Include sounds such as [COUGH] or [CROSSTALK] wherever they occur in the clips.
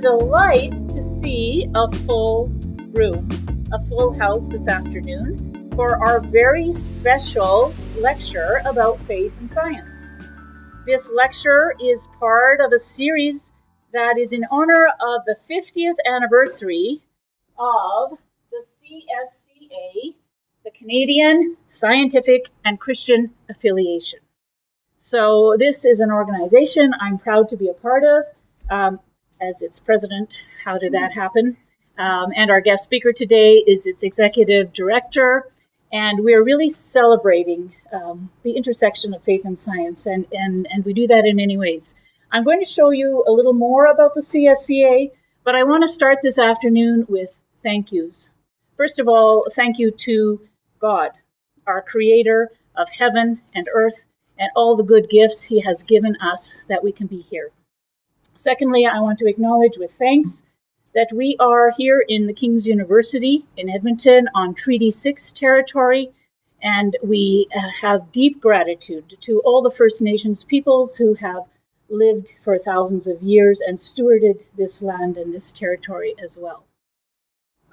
Delight to see a full room, a full house this afternoon for our very special lecture about faith and science. This lecture is part of a series that is in honor of the 50th anniversary of the CSCA, the Canadian Scientific and Christian Affiliation. So, this is an organization I'm proud to be a part of. Um, as its president, how did that happen? Um, and our guest speaker today is its executive director. And we're really celebrating um, the intersection of faith and science, and, and, and we do that in many ways. I'm going to show you a little more about the CSCA, but I want to start this afternoon with thank yous. First of all, thank you to God, our creator of heaven and earth, and all the good gifts he has given us that we can be here. Secondly, I want to acknowledge with thanks that we are here in the King's University in Edmonton on Treaty 6 territory, and we uh, have deep gratitude to all the First Nations peoples who have lived for thousands of years and stewarded this land and this territory as well.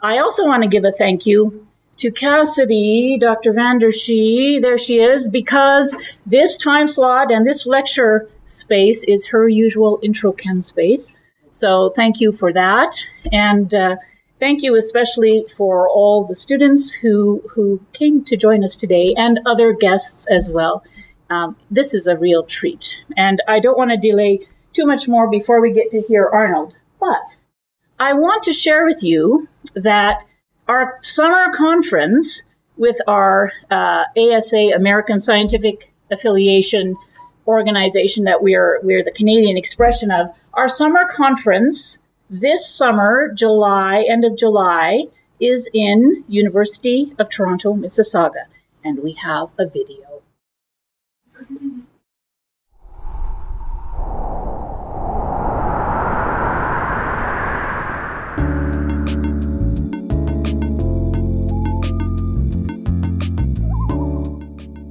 I also want to give a thank you to Cassidy, Dr. Vandershee, there she is, because this time slot and this lecture space is her usual intro chem space. So thank you for that. And uh, thank you especially for all the students who, who came to join us today and other guests as well. Um, this is a real treat. And I don't want to delay too much more before we get to hear Arnold. But I want to share with you that our summer conference with our uh, ASA, American Scientific Affiliation organization that we're we're the Canadian expression of, our summer conference this summer, July, end of July, is in University of Toronto, Mississauga, and we have a video.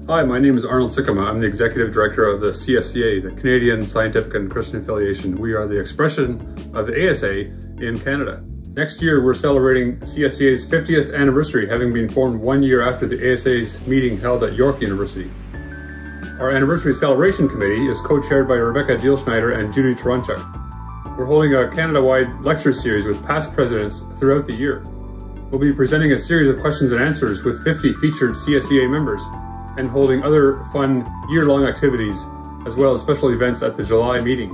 Hi, my name is Arnold Sikkema. I'm the Executive Director of the CSCA, the Canadian Scientific and Christian Affiliation. We are the expression of the ASA in Canada. Next year, we're celebrating CSCA's 50th anniversary, having been formed one year after the ASA's meeting held at York University. Our anniversary celebration committee is co-chaired by Rebecca Dielschneider and Judy Toronchuk. We're holding a Canada-wide lecture series with past presidents throughout the year. We'll be presenting a series of questions and answers with 50 featured CSCA members and holding other fun year-long activities as well as special events at the July meeting.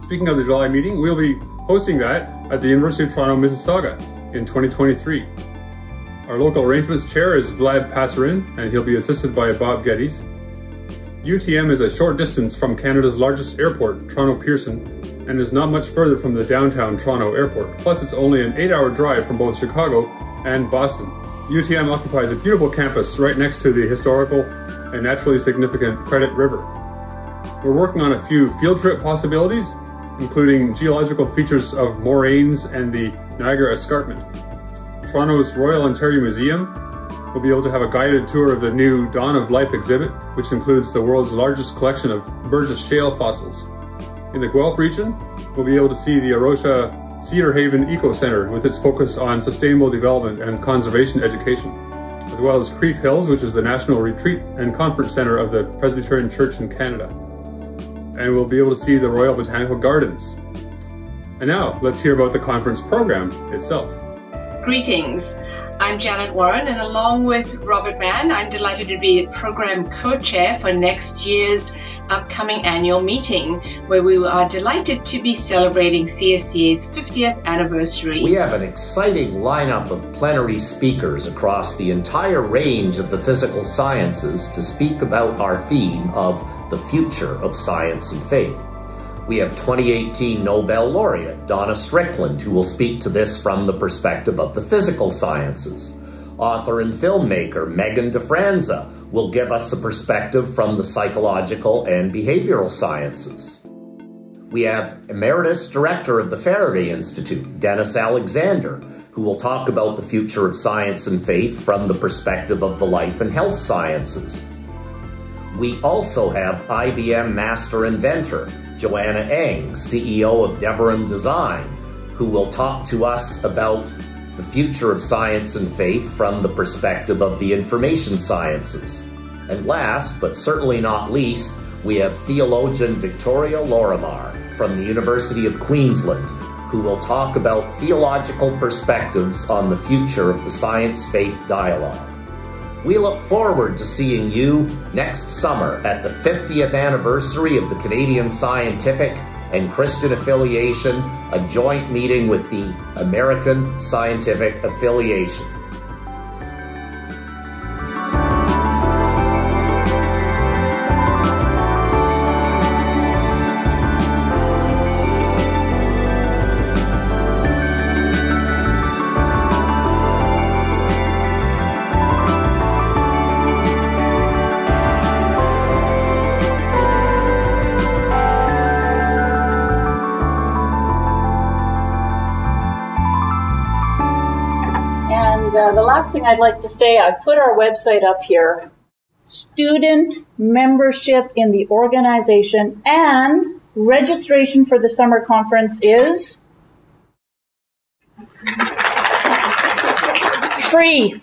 Speaking of the July meeting, we'll be hosting that at the University of Toronto, Mississauga in 2023. Our local arrangements chair is Vlad Passerin, and he'll be assisted by Bob Geddes. UTM is a short distance from Canada's largest airport, Toronto Pearson, and is not much further from the downtown Toronto airport. Plus, it's only an eight hour drive from both Chicago and Boston. UTM occupies a beautiful campus right next to the historical and naturally significant Credit River. We're working on a few field trip possibilities, including geological features of moraines and the Niagara Escarpment. Toronto's Royal Ontario Museum will be able to have a guided tour of the new Dawn of Life exhibit, which includes the world's largest collection of Burgess Shale fossils. In the Guelph region, we'll be able to see the A Rocha Cedar Haven Eco Center with its focus on sustainable development and conservation education, as well as Crieff Hills, which is the National Retreat and Conference Center of the Presbyterian Church in Canada. And we'll be able to see the Royal Botanical Gardens. And now, let's hear about the conference program itself. Greetings. I'm Janet Warren, and along with Robert Mann, I'm delighted to be program co chair for next year's upcoming annual meeting, where we are delighted to be celebrating CSCA's 50th anniversary. We have an exciting lineup of plenary speakers across the entire range of the physical sciences to speak about our theme of the future of science and faith. We have 2018 Nobel laureate Donna Strickland, who will speak to this from the perspective of the physical sciences. Author and filmmaker Megan DeFranza will give us a perspective from the psychological and behavioral sciences. We have Emeritus Director of the Faraday Institute, Denis Alexander, who will talk about the future of science and faith from the perspective of the life and health sciences. We also have IBM Master Inventor, Joanna Ng, CEO of Deveron Design, who will talk to us about the future of science and faith from the perspective of the information sciences. And last, but certainly not least, we have theologian Victoria Lorrimar from the University of Queensland, who will talk about theological perspectives on the future of the science faith dialogue. We look forward to seeing you next summer at the 50th anniversary of the Canadian Scientific and Christian Affiliation, a joint meeting with the American Scientific Affiliation. Last thing I'd like to say, I've put our website up here. Student membership in the organization and registration for the summer conference is free.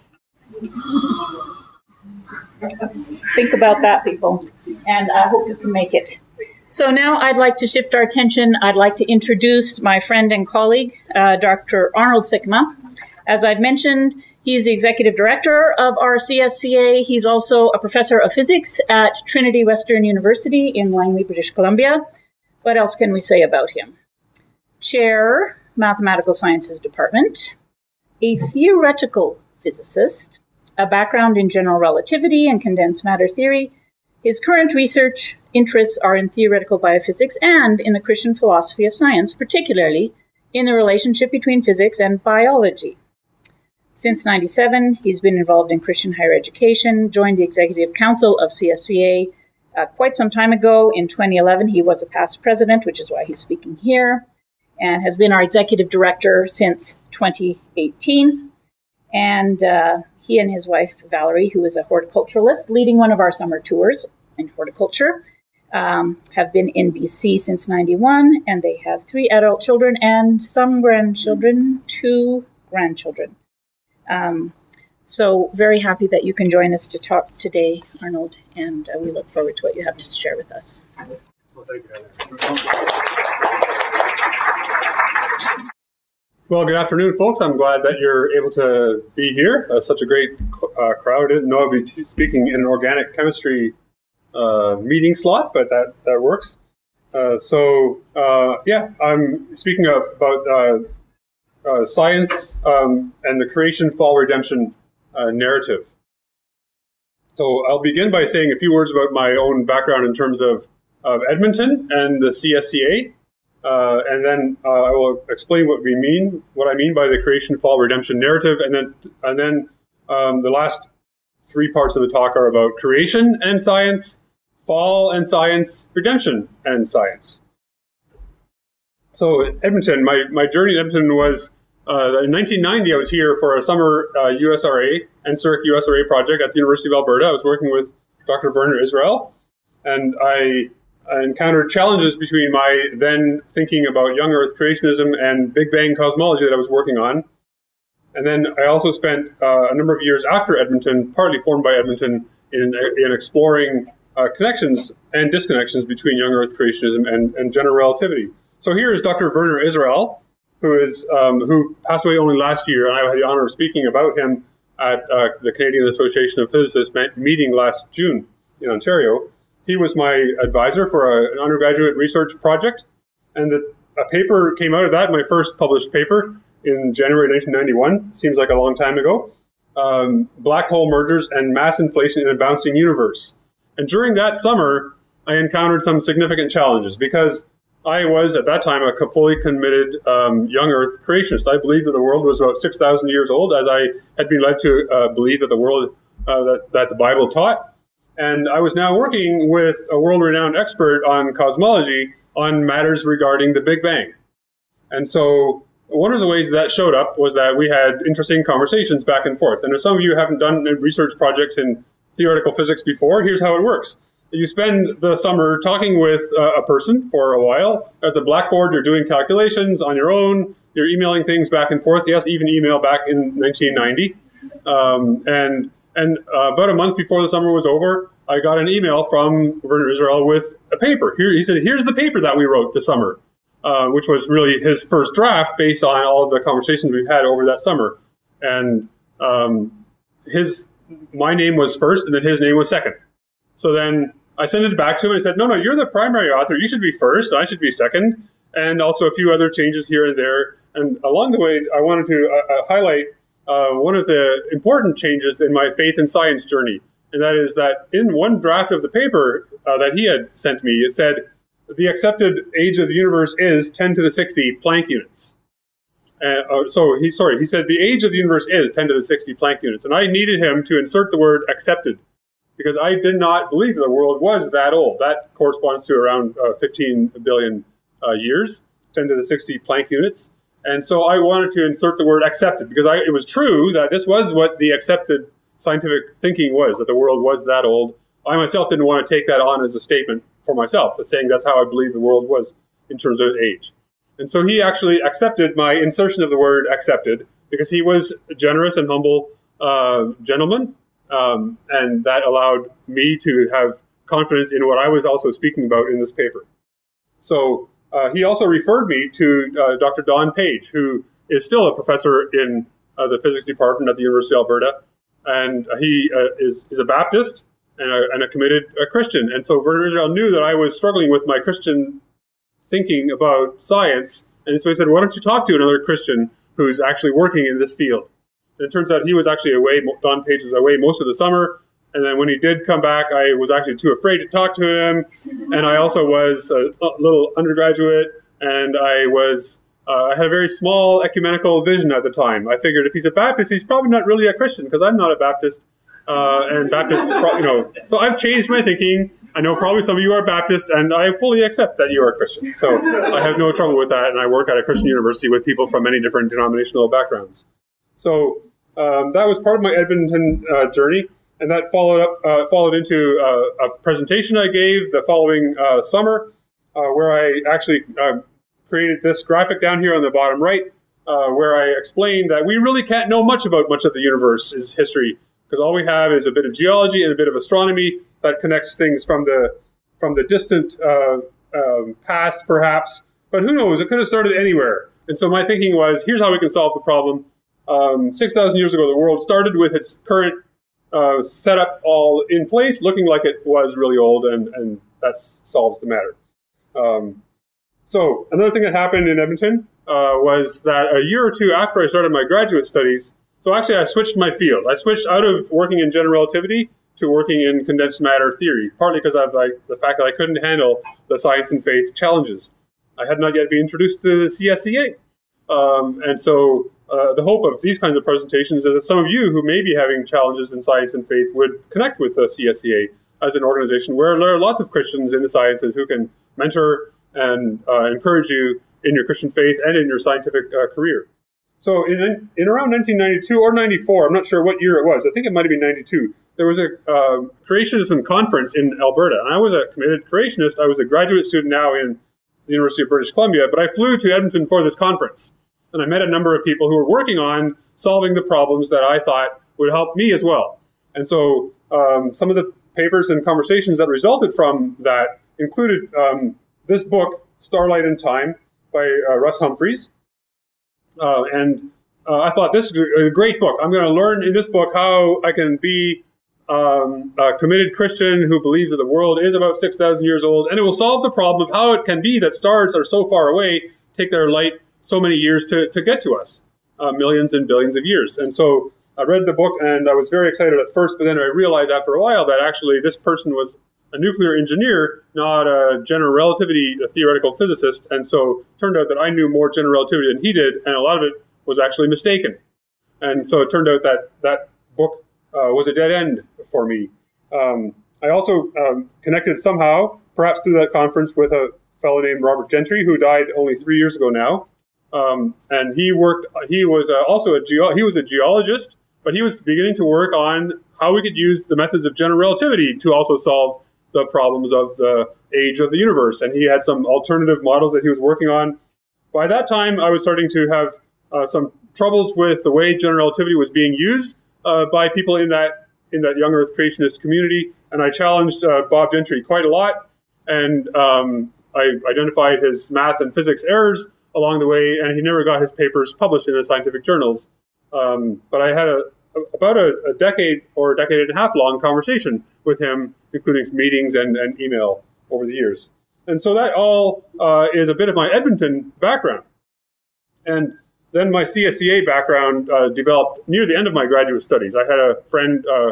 Think about that, people, and I hope you can make it. So now I'd like to shift our attention. I'd like to introduce my friend and colleague, uh, Dr. Arnold Sikkema. As I've mentioned, he is the executive director of RCSCA. He's also a professor of physics at Trinity Western University in Langley, British Columbia. What else can we say about him? Chair, Mathematical Sciences Department, a theoretical physicist, a background in general relativity and condensed matter theory. His current research interests are in theoretical biophysics and in the Christian philosophy of science, particularly in the relationship between physics and biology. Since 97, he's been involved in Christian higher education, joined the executive council of CSCA uh, quite some time ago. In 2011, he was a past president, which is why he's speaking here, and has been our executive director since 2018. And uh, he and his wife, Valerie, who is a horticulturalist, leading one of our summer tours in horticulture, um, have been in BC since 91, and they have three adult children and some grandchildren, two grandchildren. Um, so, very happy that you can join us to talk today, Arnold, and uh, we look forward to what you have to share with us. Well, good afternoon, folks. I'm glad that you're able to be here. Uh, such a great uh, crowd. I didn't know I'd be speaking in an organic chemistry uh, meeting slot, but that, that works. Uh, so, uh, yeah, I'm speaking of, about uh, science um, and the creation, fall, redemption uh, narrative. So I'll begin by saying a few words about my own background in terms of, of Edmonton and the CSCA, uh, and then uh, I will explain what we mean, what I mean by the creation, fall, redemption narrative, and then and then um, the last three parts of the talk are about creation and science, fall and science, redemption and science. So Edmonton, my, my journey in Edmonton was in 1990, I was here for a summer uh, USRA, NSERC USRA project at the University of Alberta. I was working with Dr. Werner Israel, and I, I encountered challenges between my then thinking about young Earth creationism and Big Bang cosmology that I was working on. And then I also spent uh, a number of years after Edmonton, partly formed by Edmonton, in, in exploring uh, connections and disconnections between young Earth creationism and, and general relativity. So here is Dr. Werner Israel who is um, who passed away only last year, and I had the honor of speaking about him at uh, the Canadian Association of Physicists meeting last June in Ontario. He was my advisor for a, an undergraduate research project, and the, a paper came out of that. My first published paper in January 1991 seems like a long time ago. Um, black hole mergers and mass inflation in a bouncing universe. And during that summer, I encountered some significant challenges because I was at that time a fully committed um, young Earth creationist. I believed that the world was about six thousand years old, as I had been led to uh, believe that the world uh, that, that the Bible taught. And I was now working with a world-renowned expert on cosmology on matters regarding the Big Bang. And so one of the ways that showed up was that we had interesting conversations back and forth. And if some of you haven't done research projects in theoretical physics before, here's how it works you spend the summer talking with uh, a person for a while. At the blackboard, you're doing calculations on your own. You're emailing things back and forth. Yes, even email back in 1990. Um, and and uh, about a month before the summer was over, I got an email from Werner Israel with a paper. Here, he said, "Here's the paper that we wrote this summer," uh, which was really his first draft based on all of the conversations we've had over that summer. And um, his my name was first, and then his name was second. So then I sent it back to him and I said, no, no, you're the primary author. You should be first. I should be second. And also a few other changes here and there. And along the way, I wanted to uh, uh, highlight uh, one of the important changes in my faith and science journey. And that is that in one draft of the paper uh, that he had sent me, it said, the accepted age of the universe is 10 to the 60 Planck units. Uh, so he, sorry, he said the age of the universe is 10 to the 60 Planck units. And I needed him to insert the word accepted because I did not believe the world was that old. That corresponds to around uh, 15 billion uh, years, 10 to the 60 Planck units. And so I wanted to insert the word accepted because I, it was true that this was what the accepted scientific thinking was, that the world was that old. I myself didn't want to take that on as a statement for myself, saying that's how I believe the world was in terms of its age. And so he actually accepted my insertion of the word accepted because he was a generous and humble uh, gentleman um, and that allowed me to have confidence in what I was also speaking about in this paper. So uh, he also referred me to uh, Dr. Don Page, who is still a professor in uh, the physics department at the University of Alberta, and he uh, is, is a Baptist and a, and a committed a Christian. And so Israel knew that I was struggling with my Christian thinking about science, and so he said, "Why don't you talk to another Christian who's actually working in this field?" It turns out he was actually away, Don Page was away most of the summer. And then when he did come back, I was actually too afraid to talk to him. And I also was a, little undergraduate, and I was uh, I had a very small ecumenical vision at the time. I figured if he's a Baptist, he's probably not really a Christian because I'm not a Baptist, uh, and Baptist, you know. So I've changed my thinking. I know probably some of you are Baptists, and I fully accept that you are a Christian. So I have no trouble with that, and I work at a Christian university with people from many different denominational backgrounds. So um, that was part of my Edmonton uh, journey, and that followed up uh, followed into uh, a presentation I gave the following uh, summer, uh, where I actually uh, created this graphic down here on the bottom right, where I explained that we really can't know much about much of the universe's history because all we have is a bit of geology and a bit of astronomy that connects things from the from the distant um, past, perhaps. But who knows? It could have started anywhere. And so my thinking was, here's how we can solve the problem um, 6,000 years ago, the world started with its current uh, setup all in place, looking like it was really old, and, and that solves the matter. Um, so, another thing that happened in Edmonton uh, was that a year or two after I started my graduate studies, so actually I switched my field. I switched out of working in general relativity to working in condensed matter theory, partly because of like, the fact that I couldn't handle the science and faith challenges. I had not yet been introduced to the CSCA. Um, and so uh, the hope of these kinds of presentations is that some of you who may be having challenges in science and faith would connect with the CSCA as an organization where there are lots of Christians in the sciences who can mentor and uh, encourage you in your Christian faith and in your scientific uh, career. So in, in around 1992 or 94, I'm not sure what year it was, I think it might have been 92, there was a uh, creationism conference in Alberta. And I was a committed creationist. I was a graduate student now in the University of British Columbia, but I flew to Edmonton for this conference and I met a number of people who were working on solving the problems that I thought would help me as well. And so um, some of the papers and conversations that resulted from that included um, this book, Starlight and Time, by uh, Russ Humphreys. Uh, and uh, I thought this is a great book. I'm going to learn in this book how I can be um, a committed Christian who believes that the world is about 6,000 years old, and it will solve the problem of how it can be that stars are so far away, take their light so many years to, to get to us, uh, millions and billions of years. And so I read the book and I was very excited at first, but then I realized after a while that actually this person was a nuclear engineer, not a general relativity a theoretical physicist. And so it turned out that I knew more general relativity than he did, and a lot of it was actually mistaken. And so it turned out that that book uh, was a dead end for me. Um, I also um, connected somehow, perhaps through that conference, with a fellow named Robert Gentry, who died only three years ago now. Um, and he worked. He was uh, also a geo- he was a geologist, but he was beginning to work on how we could use the methods of general relativity to also solve the problems of the age of the universe. And he had some alternative models that he was working on. By that time, I was starting to have uh, some troubles with the way general relativity was being used uh, by people in that in that young Earth creationist community, and I challenged uh, Bob Gentry quite a lot, and um, I identified his math and physics errors along the way, and he never got his papers published in the scientific journals. Um, but I had a, about a, a, decade or a decade and a half long conversation with him, including meetings and, and email over the years. And so that all uh, is a bit of my Edmonton background. And then my CSCA background uh, developed near the end of my graduate studies. I had a friend, uh,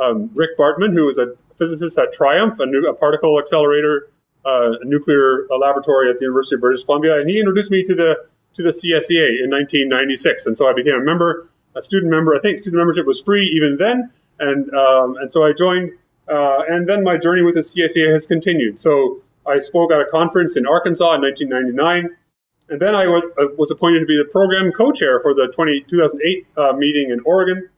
um, Rick Bartman, who was a physicist at TRIUMF, a, new, a particle accelerator, uh, a nuclear laboratory at the University of British Columbia, and he introduced me to the to the CSCA in 1996. And so I became a member, a student member. I think student membership was free even then, and um, and so I joined. Uh, and then my journey with the CSCA has continued. So I spoke at a conference in Arkansas in 1999. And then I uh, was appointed to be the program co-chair for the 20, 2008 uh, meeting in Oregon.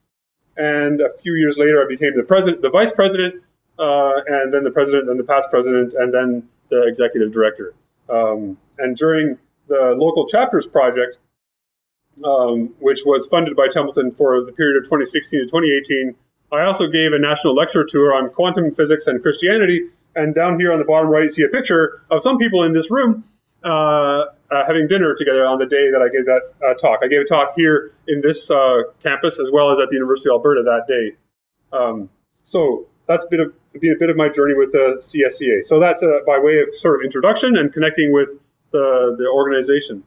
And a few years later, I became the president, the vice president, uh, and then the president, and the past president, and then the executive director. Um, and during the local chapters project, um, which was funded by Templeton for the period of 2016 to 2018, I also gave a national lecture tour on quantum physics and Christianity. And down here on the bottom right, you see a picture of some people in this room uh, uh, having dinner together on the day that I gave that uh, talk. I gave a talk here in this uh, campus as well as at the University of Alberta that day. Um, so that's been a, been a bit of my journey with the CSCA. So that's uh, by way of sort of introduction and connecting with the, the organization.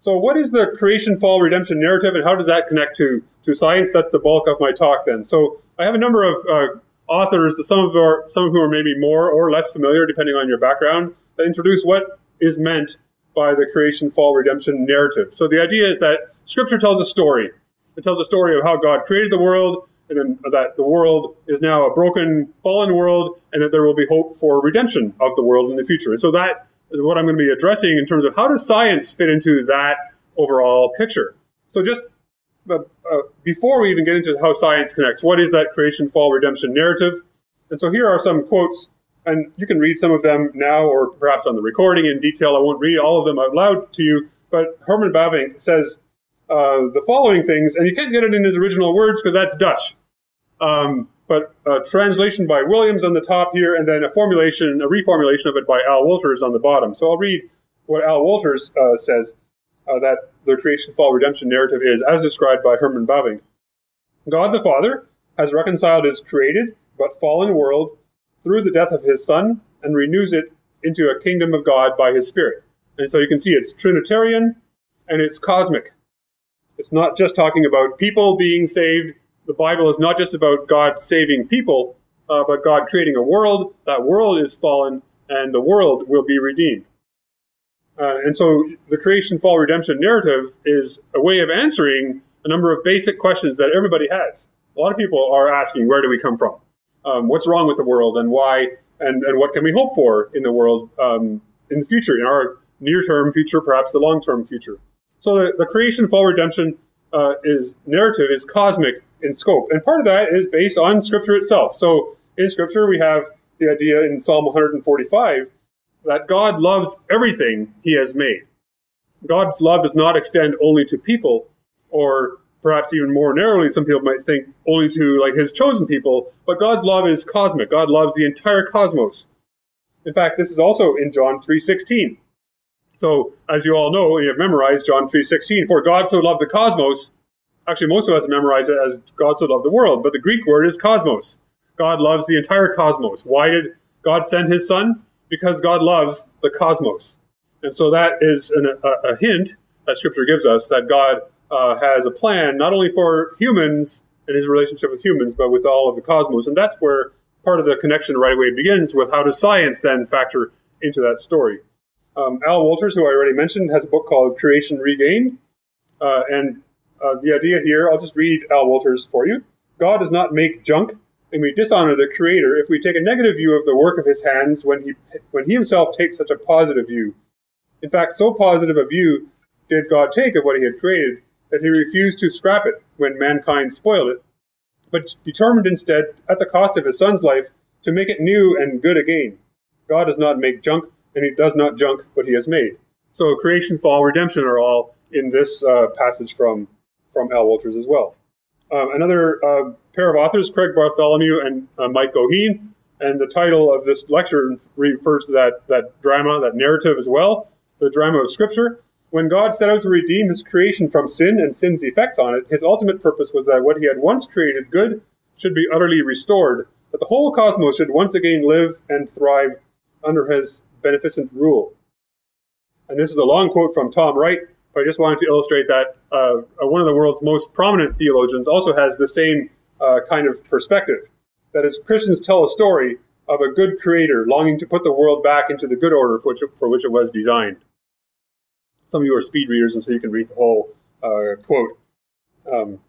So what is the creation, fall, redemption narrative, and how does that connect to, to science? That's the bulk of my talk then. So I have a number of uh, authors, some of, our, some of whom are maybe more or less familiar, depending on your background, that introduce what is meant by the creation, fall, redemption narrative. So the idea is that Scripture tells a story. It tells a story of how God created the world, and then that the world is now a broken, fallen world, and that there will be hope for redemption of the world in the future. And so that is what I'm going to be addressing in terms of how does science fit into that overall picture. So just uh, uh, before we even get into how science connects, what is that creation, fall, redemption narrative? And so here are some quotes and you can read some of them now or perhaps on the recording in detail. I won't read all of them out loud to you, but Herman Bavinck says uh, the following things, and you can't get it in his original words because that's Dutch. Um, but a translation by Williams on the top here, and then a formulation, a reformulation of it by Al Wolters on the bottom. So I'll read what Al Wolters uh, says uh, that the creation, fall, redemption narrative is, as described by Herman Bavinck. God the Father has reconciled his created but fallen world through the death of his son and renews it into a kingdom of God by his Spirit. And so you can see it's Trinitarian and it's cosmic. It's not just talking about people being saved. The Bible is not just about God saving people, uh, but God creating a world. That world is fallen and the world will be redeemed. Uh, and so the creation, fall, redemption narrative is a way of answering a number of basic questions that everybody has. A lot of people are asking, where do we come from? Um, what's wrong with the world and why and, and what can we hope for in the world um, in the future, in our near term future, perhaps the long term future. So the, the creation, fall, redemption uh, is narrative is cosmic in scope, and part of that is based on Scripture itself. So in Scripture, we have the idea in Psalm 145 that God loves everything He has made. God's love does not extend only to people or perhaps even more narrowly, some people might think only to like his chosen people, but God's love is cosmic. God loves the entire cosmos. In fact, this is also in John 3:16. So, as you all know, you have memorized John 3:16, for God so loved the cosmos. Actually, most of us memorize it as God so loved the world, but the Greek word is cosmos. God loves the entire cosmos. Why did God send his son? Because God loves the cosmos. And so that is an, a, a hint that scripture gives us that God uh, has a plan not only for humans and his relationship with humans, but with all of the cosmos. And that's where part of the connection right away begins with how does science then factor into that story. Um, Al Wolters, who I already mentioned, has a book called Creation Regained. Uh, and uh, the idea here, I'll just read Al Wolters for you. God does not make junk, and we dishonor the Creator if we take a negative view of the work of His hands when He when He Himself takes such a positive view. In fact, so positive a view did God take of what He had created that he refused to scrap it when mankind spoiled it, but determined instead, at the cost of his son's life, to make it new and good again. God does not make junk, and he does not junk what he has made. So creation, fall, redemption are all in this uh, passage from, from Al Wolters as well. Um, another uh, pair of authors, Craig Bartholomew and uh, Mike Goheen, and the title of this lecture refers to that, that drama, that narrative as well, the drama of Scripture. When God set out to redeem his creation from sin and sin's effects on it, his ultimate purpose was that what he had once created good should be utterly restored, that the whole cosmos should once again live and thrive under his beneficent rule. And this is a long quote from Tom Wright, but I just wanted to illustrate that uh, one of the world's most prominent theologians also has the same uh, kind of perspective. That as Christians tell a story of a good creator longing to put the world back into the good order for which for which it was designed. Some of you are speed readers, and so you can read the whole uh, quote. Um,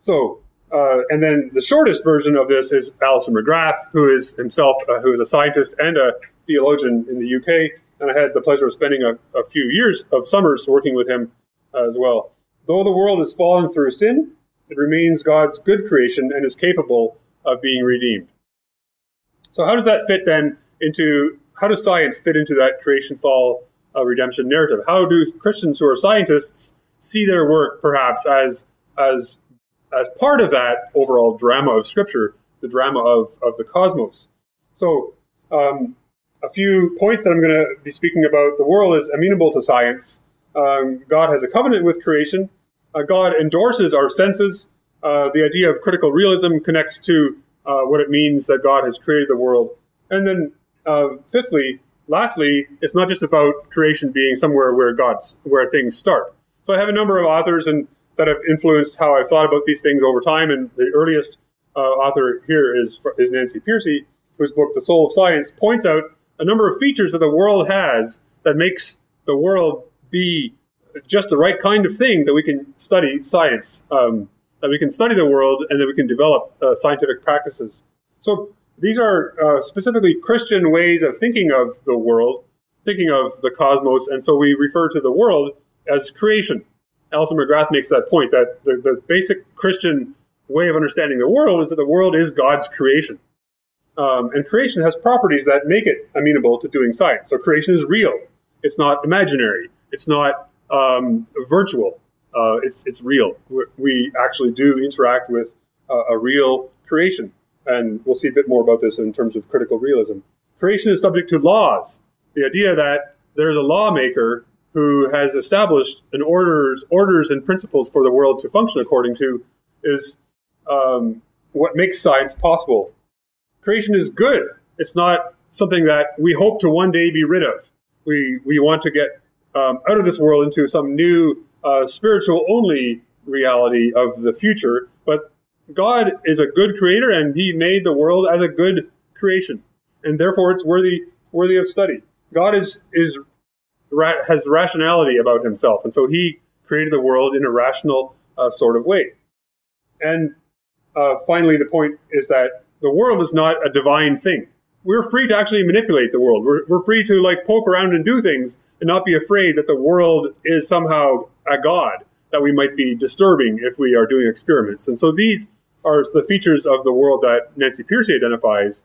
so, uh, and then the shortest version of this is Alister McGrath, who is himself uh, who is a scientist and a theologian in the UK, and I had the pleasure of spending a, a few years of summers working with him uh, as well. Though the world has fallen through sin, it remains God's good creation and is capable of being redeemed. So, how does that fit then into how does science fit into that creation fall uh, redemption narrative? How do Christians who are scientists see their work perhaps as as as part of that overall drama of Scripture, the drama of, of the cosmos? So, um, a few points that I'm going to be speaking about. The world is amenable to science. Um, God has a covenant with creation. Uh, God endorses our senses. Uh, the idea of critical realism connects to uh, what it means that God has created the world. And then, uh, fifthly, lastly, it's not just about creation being somewhere where God's where things start. So I have a number of authors and that have influenced how I've thought about these things over time. And the earliest uh, author here is is Nancy Pearcey, whose book The Soul of Science points out a number of features that the world has that makes the world be just the right kind of thing that we can study science. Um, that we can study the world and that we can develop uh, scientific practices. So these are uh, specifically Christian ways of thinking of the world, thinking of the cosmos, and so we refer to the world as creation. Alister McGrath makes that point that the, the basic Christian way of understanding the world is that the world is God's creation. Um, and creation has properties that make it amenable to doing science. So creation is real. It's not imaginary. It's not um, virtual uh, it's it's real. We actually do interact with uh, a real creation, and we'll see a bit more about this in terms of critical realism. Creation is subject to laws. The idea that there's a lawmaker who has established an orders orders and principles for the world to function according to is um, what makes science possible. Creation is good. It's not something that we hope to one day be rid of. We we want to get um, out of this world into some new uh, spiritual only reality of the future, God is a good creator and he made the world as a good creation. And therefore it's worthy worthy of study. God is is has rationality about himself, and so he created the world in a rational uh, sort of way. And uh, finally, the point is that the world is not a divine thing. We're free to actually manipulate the world. We're, we're free to like poke around and do things and not be afraid that the world is somehow a god that we might be disturbing if we are doing experiments. And so these are the features of the world that Nancy Pearcey identifies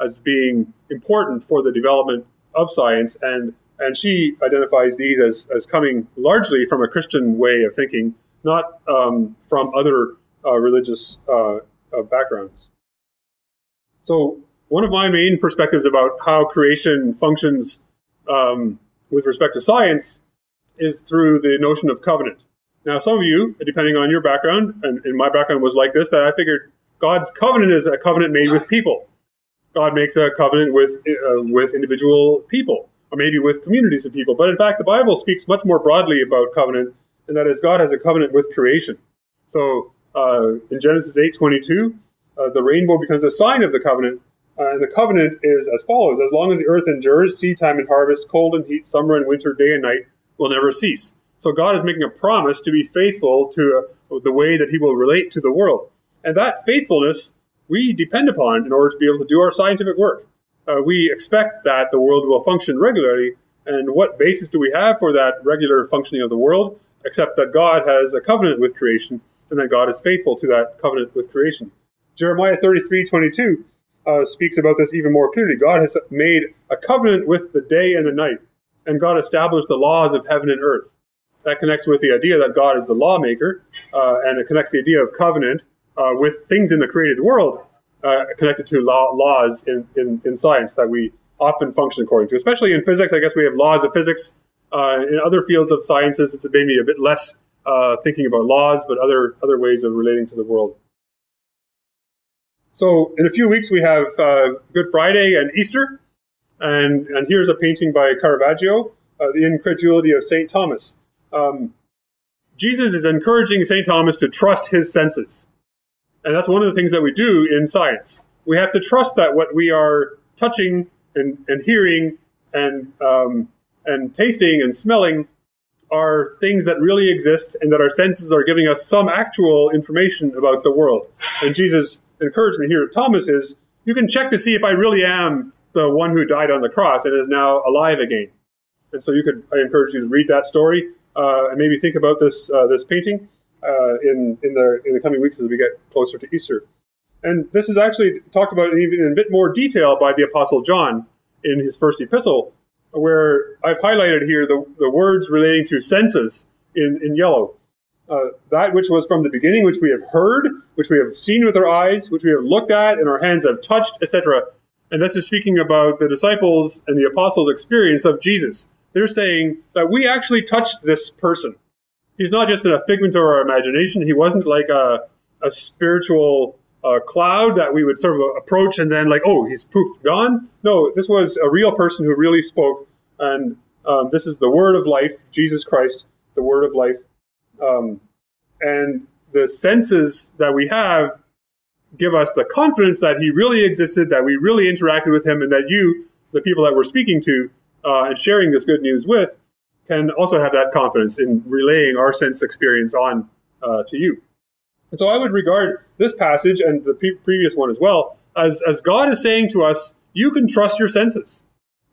as being important for the development of science. And, and she identifies these as, as coming largely from a Christian way of thinking, not um, from other uh, religious uh, uh, backgrounds. So one of my main perspectives about how creation functions um, with respect to science is through the notion of covenant. Now, some of you, depending on your background, and, and my background was like this, that I figured God's covenant is a covenant made with people. God makes a covenant with uh, with individual people, or maybe with communities of people. But in fact, the Bible speaks much more broadly about covenant, and that is God has a covenant with creation. So uh, in Genesis eight twenty two, uh, the rainbow becomes a sign of the covenant uh, and the covenant is as follows As long as the earth endures, seed time and harvest, cold and heat, summer and winter, day and night will never cease. So God is making a promise to be faithful to uh, the way that he will relate to the world. And that faithfulness we depend upon in order to be able to do our scientific work. Uh, we expect that the world will function regularly. And what basis do we have for that regular functioning of the world? Except that God has a covenant with creation and that God is faithful to that covenant with creation. Jeremiah 33 22 uh, speaks about this even more clearly. God has made a covenant with the day and the night, and God established the laws of heaven and earth. That connects with the idea that God is the lawmaker, uh, and it connects the idea of covenant uh, with things in the created world uh, connected to law, laws in, in, in, science that we often function according to. Especially in physics, I guess we have laws of physics. Uh, in other fields of sciences, it's maybe a bit less uh, thinking about laws, but other other ways of relating to the world. So in a few weeks we have uh, Good Friday and Easter, and and here's a painting by Caravaggio, the incredulity of Saint Thomas. Um, Jesus is encouraging Saint Thomas to trust his senses, and that's one of the things that we do in science. We have to trust that what we are touching and, and hearing and um, and tasting and smelling are things that really exist and that our senses are giving us some actual information about the world. And Jesus' encouragement here to Thomas is you can check to see if I really am the one who died on the cross and is now alive again. And so you could, I encourage you to read that story uh, and maybe think about this uh, this painting uh, in in the in the coming weeks as we get closer to Easter. And this is actually talked about even in a bit more detail by the Apostle John in his first epistle, where I've highlighted here the, the words relating to senses in, in yellow. Uh, that which was from the beginning, which we have heard, which we have seen with our eyes, which we have looked at, and our hands have touched, etc. And this is speaking about the disciples and the apostles' experience of Jesus. They're saying that we actually touched this person. He's not just in a figment of our imagination. He wasn't like a, a spiritual uh, cloud that we would sort of approach and then like, oh, he's poof, gone. No, this was a real person who really spoke. And um, this is the word of life, Jesus Christ, the word of life. Um, and the senses that we have give us the confidence that he really existed, that we really interacted with him, and that you, the people that we're speaking to uh, and sharing this good news with, can also have that confidence in relaying our sense experience on uh, to you. And so I would regard this passage and the pre- previous one as well as, as God is saying to us, you can trust your senses.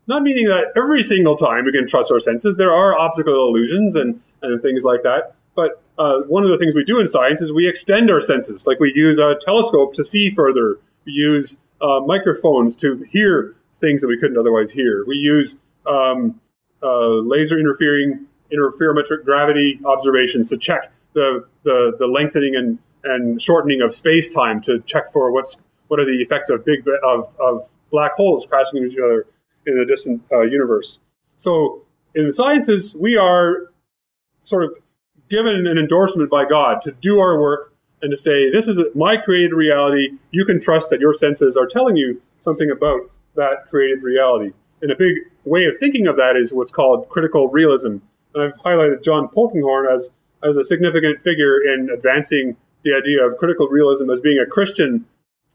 Not meaning that every single time we can trust our senses. There are optical illusions and, and things like that. But uh, one of the things we do in science is we extend our senses. Like we use a telescope to see further. We use uh, microphones to hear things that we couldn't otherwise hear. We use um, uh, laser interfering interferometric gravity observations to check the, the, the lengthening and, and shortening of space time to check for what's what are the effects of big of, of black holes crashing into each other in a distant uh, universe. So in the sciences, we are sort of given an endorsement by God to do our work and to say, this is my created reality. You can trust that your senses are telling you something about that created reality. And a big way of thinking of that is what's called critical realism. And I've highlighted John Polkinghorne as, as a significant figure in advancing the idea of critical realism as being a Christian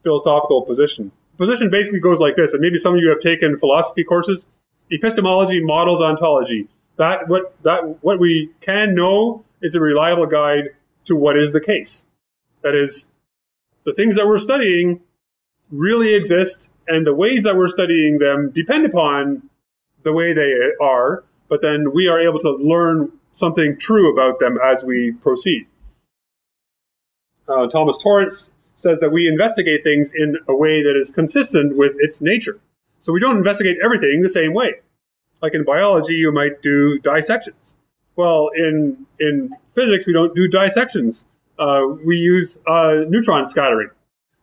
philosophical position. The position basically goes like this, and maybe some of you have taken philosophy courses. Epistemology models ontology. That what that what we can know is a reliable guide to what is the case. That is, the things that we're studying really exist, and the ways that we're studying them depend upon the way they are, but then we are able to learn something true about them as we proceed. Uh, Thomas Torrance says that we investigate things in a way that is consistent with its nature. So we don't investigate everything the same way. Like in biology, you might do dissections. Well, in in physics, we don't do dissections. Uh, we use uh, neutron scattering,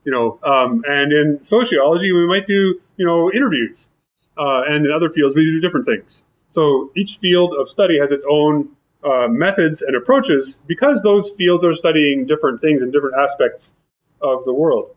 you know. Um, and in sociology, we might do you know interviews. Uh, and in other fields, we do different things. So each field of study has its own uh, methods and approaches because those fields are studying different things and different aspects of the world.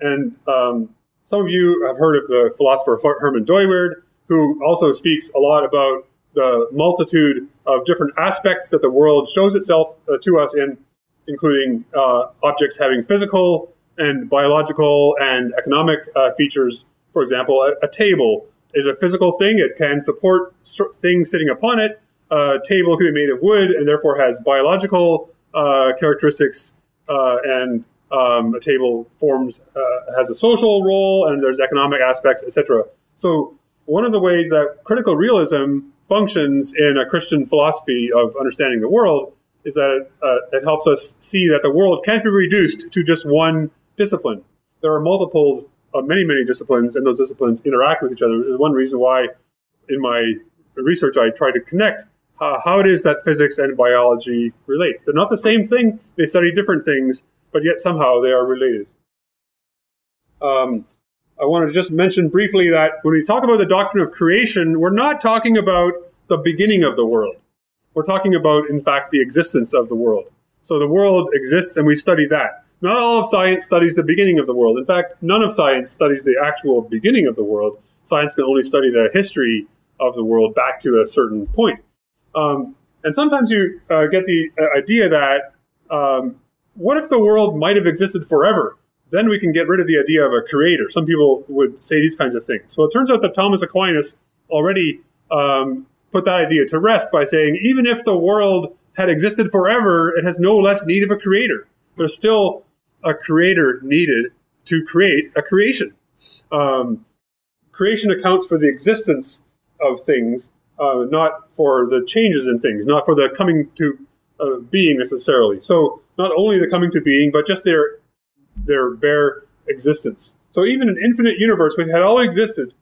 And um, some of you have heard of the philosopher Herman Dooyeweerd, who also speaks a lot about the multitude of different aspects that the world shows itself uh, to us in, including uh, objects having physical and biological and economic uh, features. For example, a, a, table is a physical thing. It can support things sitting upon it. A table can be made of wood and therefore has biological uh, characteristics uh, and um, a table forms uh, has a social role and there's economic aspects, etc. So one of the ways that critical realism functions in a Christian philosophy of understanding the world is that it, uh, it helps us see that the world can't be reduced to just one discipline. There are multiples uh, many, many disciplines, and those disciplines interact with each other. Which is one reason why, in my research, I try to connect how it is that physics and biology relate. They're not the same thing; they study different things, but yet somehow they are related. Um, I want to just mention briefly that when we talk about the doctrine of creation, we're not talking about the beginning of the world. We're talking about, in fact, the existence of the world. So the world exists and we study that. Not all of science studies the beginning of the world. In fact, none of science studies the actual beginning of the world. Science can only study the history of the world back to a certain point. Um, and sometimes you uh, get the uh, idea that um, what if the world might have existed forever? Then we can get rid of the idea of a creator. Some people would say these kinds of things. Well, it turns out that Thomas Aquinas already um, put that idea to rest by saying even if the world had existed forever, it has no less need of a creator. There's still a creator needed to create a creation. Um, creation accounts for the existence of things, uh, not for the changes in things, not for the coming to uh, being necessarily. So not only the coming to being, but just their their bare existence. So even an infinite universe, which had always existed,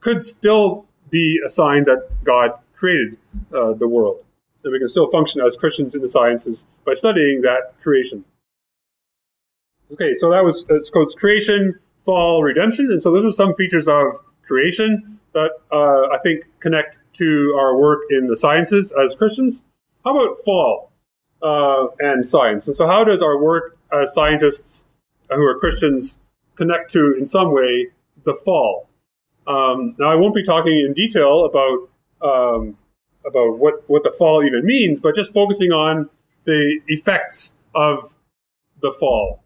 could still be a sign that God created uh, the world. And we can still function as Christians in the sciences by studying that creation. Okay, so that was it's called creation, fall, redemption, and so those are some features of creation that uh, I think connect to our work in the sciences as Christians. How about fall uh, and science? And so, how does our work as scientists who are Christians connect to, in some way, the fall? Um, now, I won't be talking in detail about um, about what what the fall even means, but just focusing on the effects of the fall.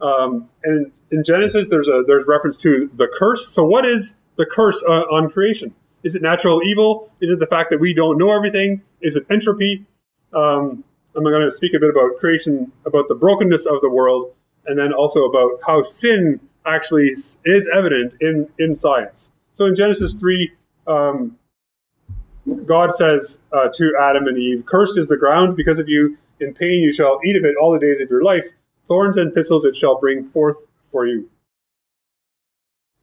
Um, and in Genesis, there's a there's reference to the curse. So, what is the curse uh, on creation? Is it natural evil? Is it the fact that we don't know everything? Is it entropy? Um, I'm going to speak a bit about creation, about the brokenness of the world, and then also about how sin actually is evident in in science. So, in Genesis three, um, God says uh, to Adam and Eve, "Cursed is the ground because of you. In pain you shall eat of it all the days of your life." Thorns and thistles it shall bring forth for you.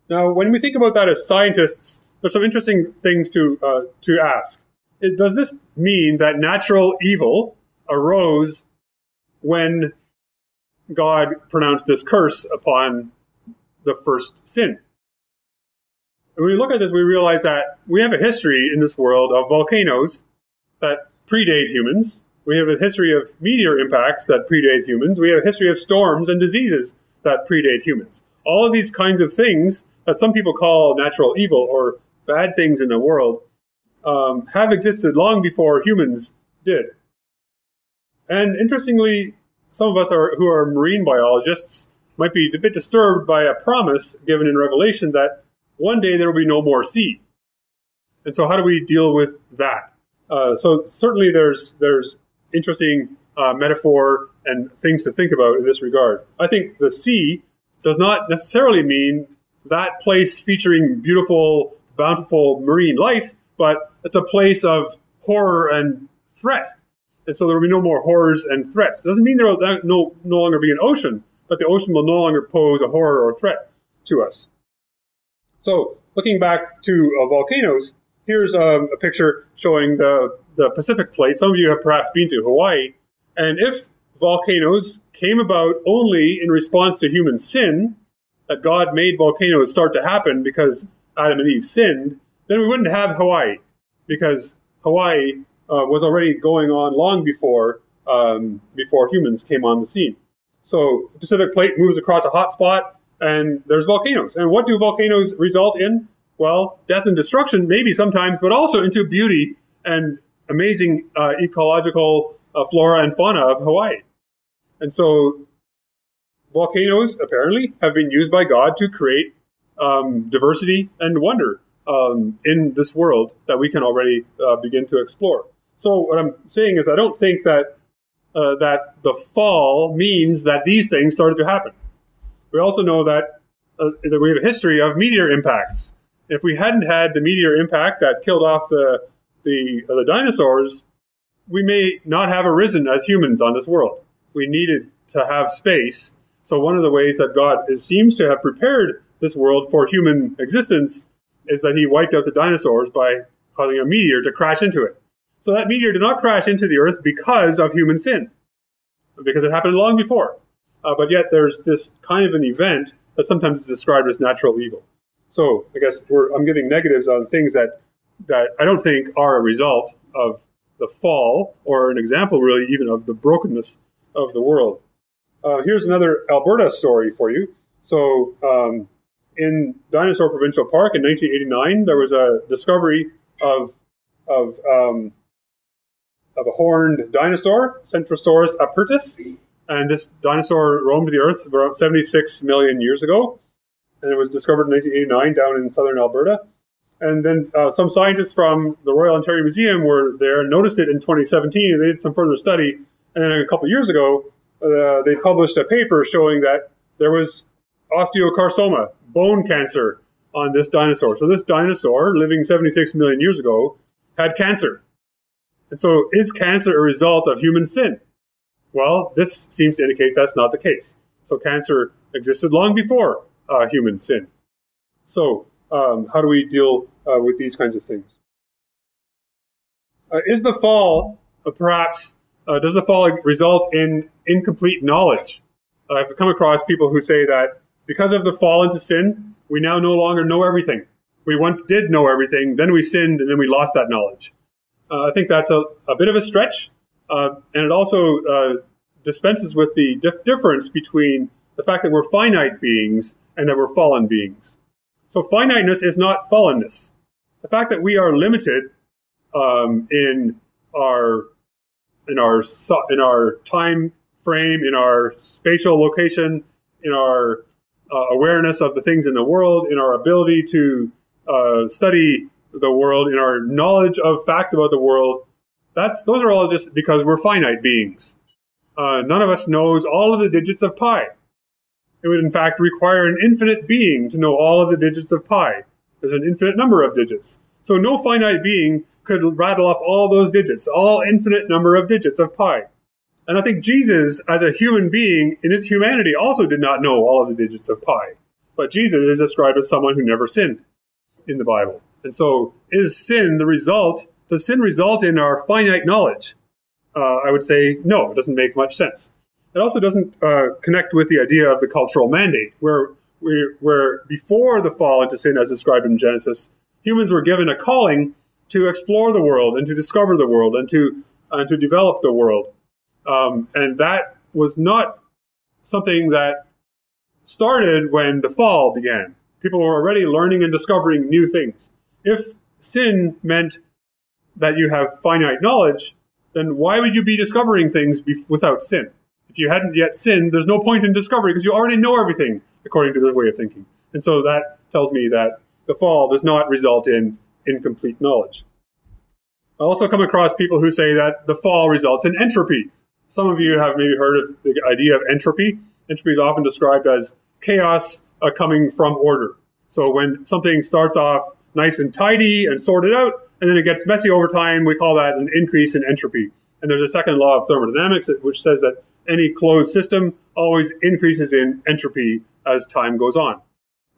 Now, when we think about that as scientists, there's some interesting things to uh, to ask. It, does this mean that natural evil arose when God pronounced this curse upon the first sin? And when we look at this, we realize that we have a history in this world of volcanoes that predate humans, we have a history of meteor impacts that predate humans. We have a history of storms and diseases that predate humans. All of these kinds of things that some people call natural evil or bad things in the world um, have existed long before humans did. And interestingly, some of us are, who are marine biologists might be a bit disturbed by a promise given in Revelation that one day there will be no more sea. And so, how do we deal with that? Uh, so certainly, there's there's interesting uh, metaphor and things to think about in this regard. I think the sea does not necessarily mean that place featuring beautiful, bountiful marine life, but it's a place of horror and threat. And so there will be no more horrors and threats. It doesn't mean there will no, no longer be an ocean, but the ocean will no longer pose a horror or threat to us. So, looking back to uh, volcanoes, here's um, a picture showing the the Pacific plate. Some of you have perhaps been to Hawaii. And if volcanoes came about only in response to human sin, that God made volcanoes start to happen because Adam and Eve sinned, then we wouldn't have Hawaii because Hawaii uh, was already going on long before um, before humans came on the scene. So the Pacific plate moves across a hot spot and there's volcanoes. And what do volcanoes result in? Well, death and destruction, maybe sometimes, but also into beauty and amazing uh, ecological uh, flora and fauna of Hawaii. And so volcanoes apparently have been used by God to create um, diversity and wonder um, in this world that we can already uh, begin to explore. So what I'm saying is I don't think that uh, that the fall means that these things started to happen. We also know that, uh, that we have a history of meteor impacts. If we hadn't had the meteor impact that killed off the the uh, the dinosaurs, we may not have arisen as humans on this world. We needed to have space. So one of the ways that God is, seems to have prepared this world for human existence is that he wiped out the dinosaurs by causing a meteor to crash into it. So that meteor did not crash into the earth because of human sin, because it happened long before. Uh, but yet there's this kind of an event that sometimes is described as natural evil. So I guess I'm giving negatives on things that that I don't think are a result of the fall or an example, really, even of the brokenness of the world. Uh, here's another Alberta story for you. So, um, in Dinosaur Provincial Park in 1989, there was a discovery of of um, of a horned dinosaur, Centrosaurus apertus, and this dinosaur roamed the Earth about 76 million years ago, and it was discovered in 1989 down in southern Alberta. And then uh, some scientists from the Royal Ontario Museum were there and noticed it in 2017, and they did some further study. And then a couple years ago, uh, they published a paper showing that there was osteosarcoma, bone cancer, on this dinosaur. So this dinosaur, living 76 million years ago, had cancer. And so is cancer a result of human sin? Well, this seems to indicate that's not the case. So cancer existed long before uh, human sin. So um, how do we deal uh, with these kinds of things? Uh, is the fall uh, perhaps uh, does the fall result in incomplete knowledge? I've come across people who say that because of the fall into sin, we now no longer know everything. We once did know everything, then we sinned, and then we lost that knowledge. Uh, I think that's a, a, bit of a stretch, and it also dispenses with the dif- difference between the fact that we're finite beings and that we're fallen beings. So finiteness is not fallenness. The fact that we are limited um, in our in our in our time frame, in our spatial location, in our uh, awareness of the things in the world, in our ability to uh, study the world, in our knowledge of facts about the world. That's those are all just because we're finite beings. Uh, none of us knows all of the digits of pi. It would in fact require an infinite being to know all of the digits of pi. There's an infinite number of digits. So no finite being could rattle off all those digits, all infinite number of digits of pi. And I think Jesus, as a human being in his humanity, also did not know all of the digits of pi. But Jesus is described as someone who never sinned in the Bible. And so, is sin the result? Does sin result in our finite knowledge? Uh, I would say no, it doesn't make much sense. It also doesn't uh, connect with the idea of the cultural mandate, where, where before the fall into sin, as described in Genesis, humans were given a calling to explore the world and to discover the world and to, uh, to develop the world. Um, and that was not something that started when the fall began. People were already learning and discovering new things. If sin meant that you have finite knowledge, then why would you be discovering things be- without sin? If you hadn't yet sinned, there's no point in discovery because you already know everything according to this way of thinking. And so that tells me that the fall does not result in incomplete knowledge. I also come across people who say that the fall results in entropy. Some of you have maybe heard of the idea of entropy. Entropy is often described as chaos uh, coming from order. So when something starts off nice and tidy and sorted out, and then it gets messy over time, we call that an increase in entropy. And there's a second law of thermodynamics which says that any closed system always increases in entropy as time goes on.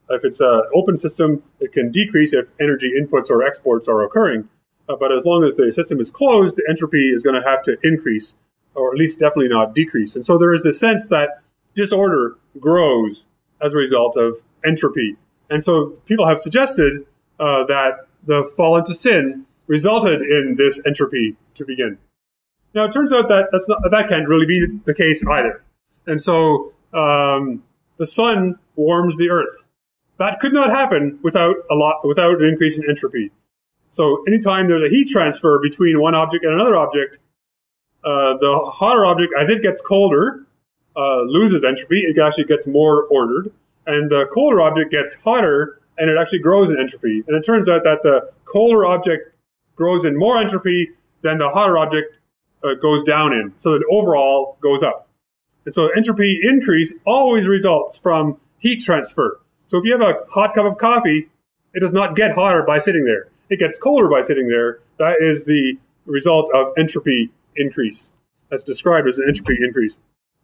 If it's an open system, it can decrease if energy inputs or exports are occurring. Uh, but as long as the system is closed, the entropy is going to have to increase, or at least definitely not decrease. And so there is this sense that disorder grows as a result of entropy. And so people have suggested uh, that the fall into sin resulted in this entropy to begin. Now it turns out that that's not, that can't really be the case either. And so um, the sun warms the earth. That could not happen without a lot without an increase in entropy. So anytime there's a heat transfer between one object and another object, uh, the hotter object, as it gets colder, uh, loses entropy. It actually gets more ordered, and the colder object gets hotter, and it actually grows in entropy. And it turns out that the colder object grows in more entropy than the hotter object uh, goes down in, so that overall goes up. And so entropy increase always results from heat transfer. So if you have a hot cup of coffee, it does not get hotter by sitting there. It gets colder by sitting there. That is the result of entropy increase. That's described as an entropy increase.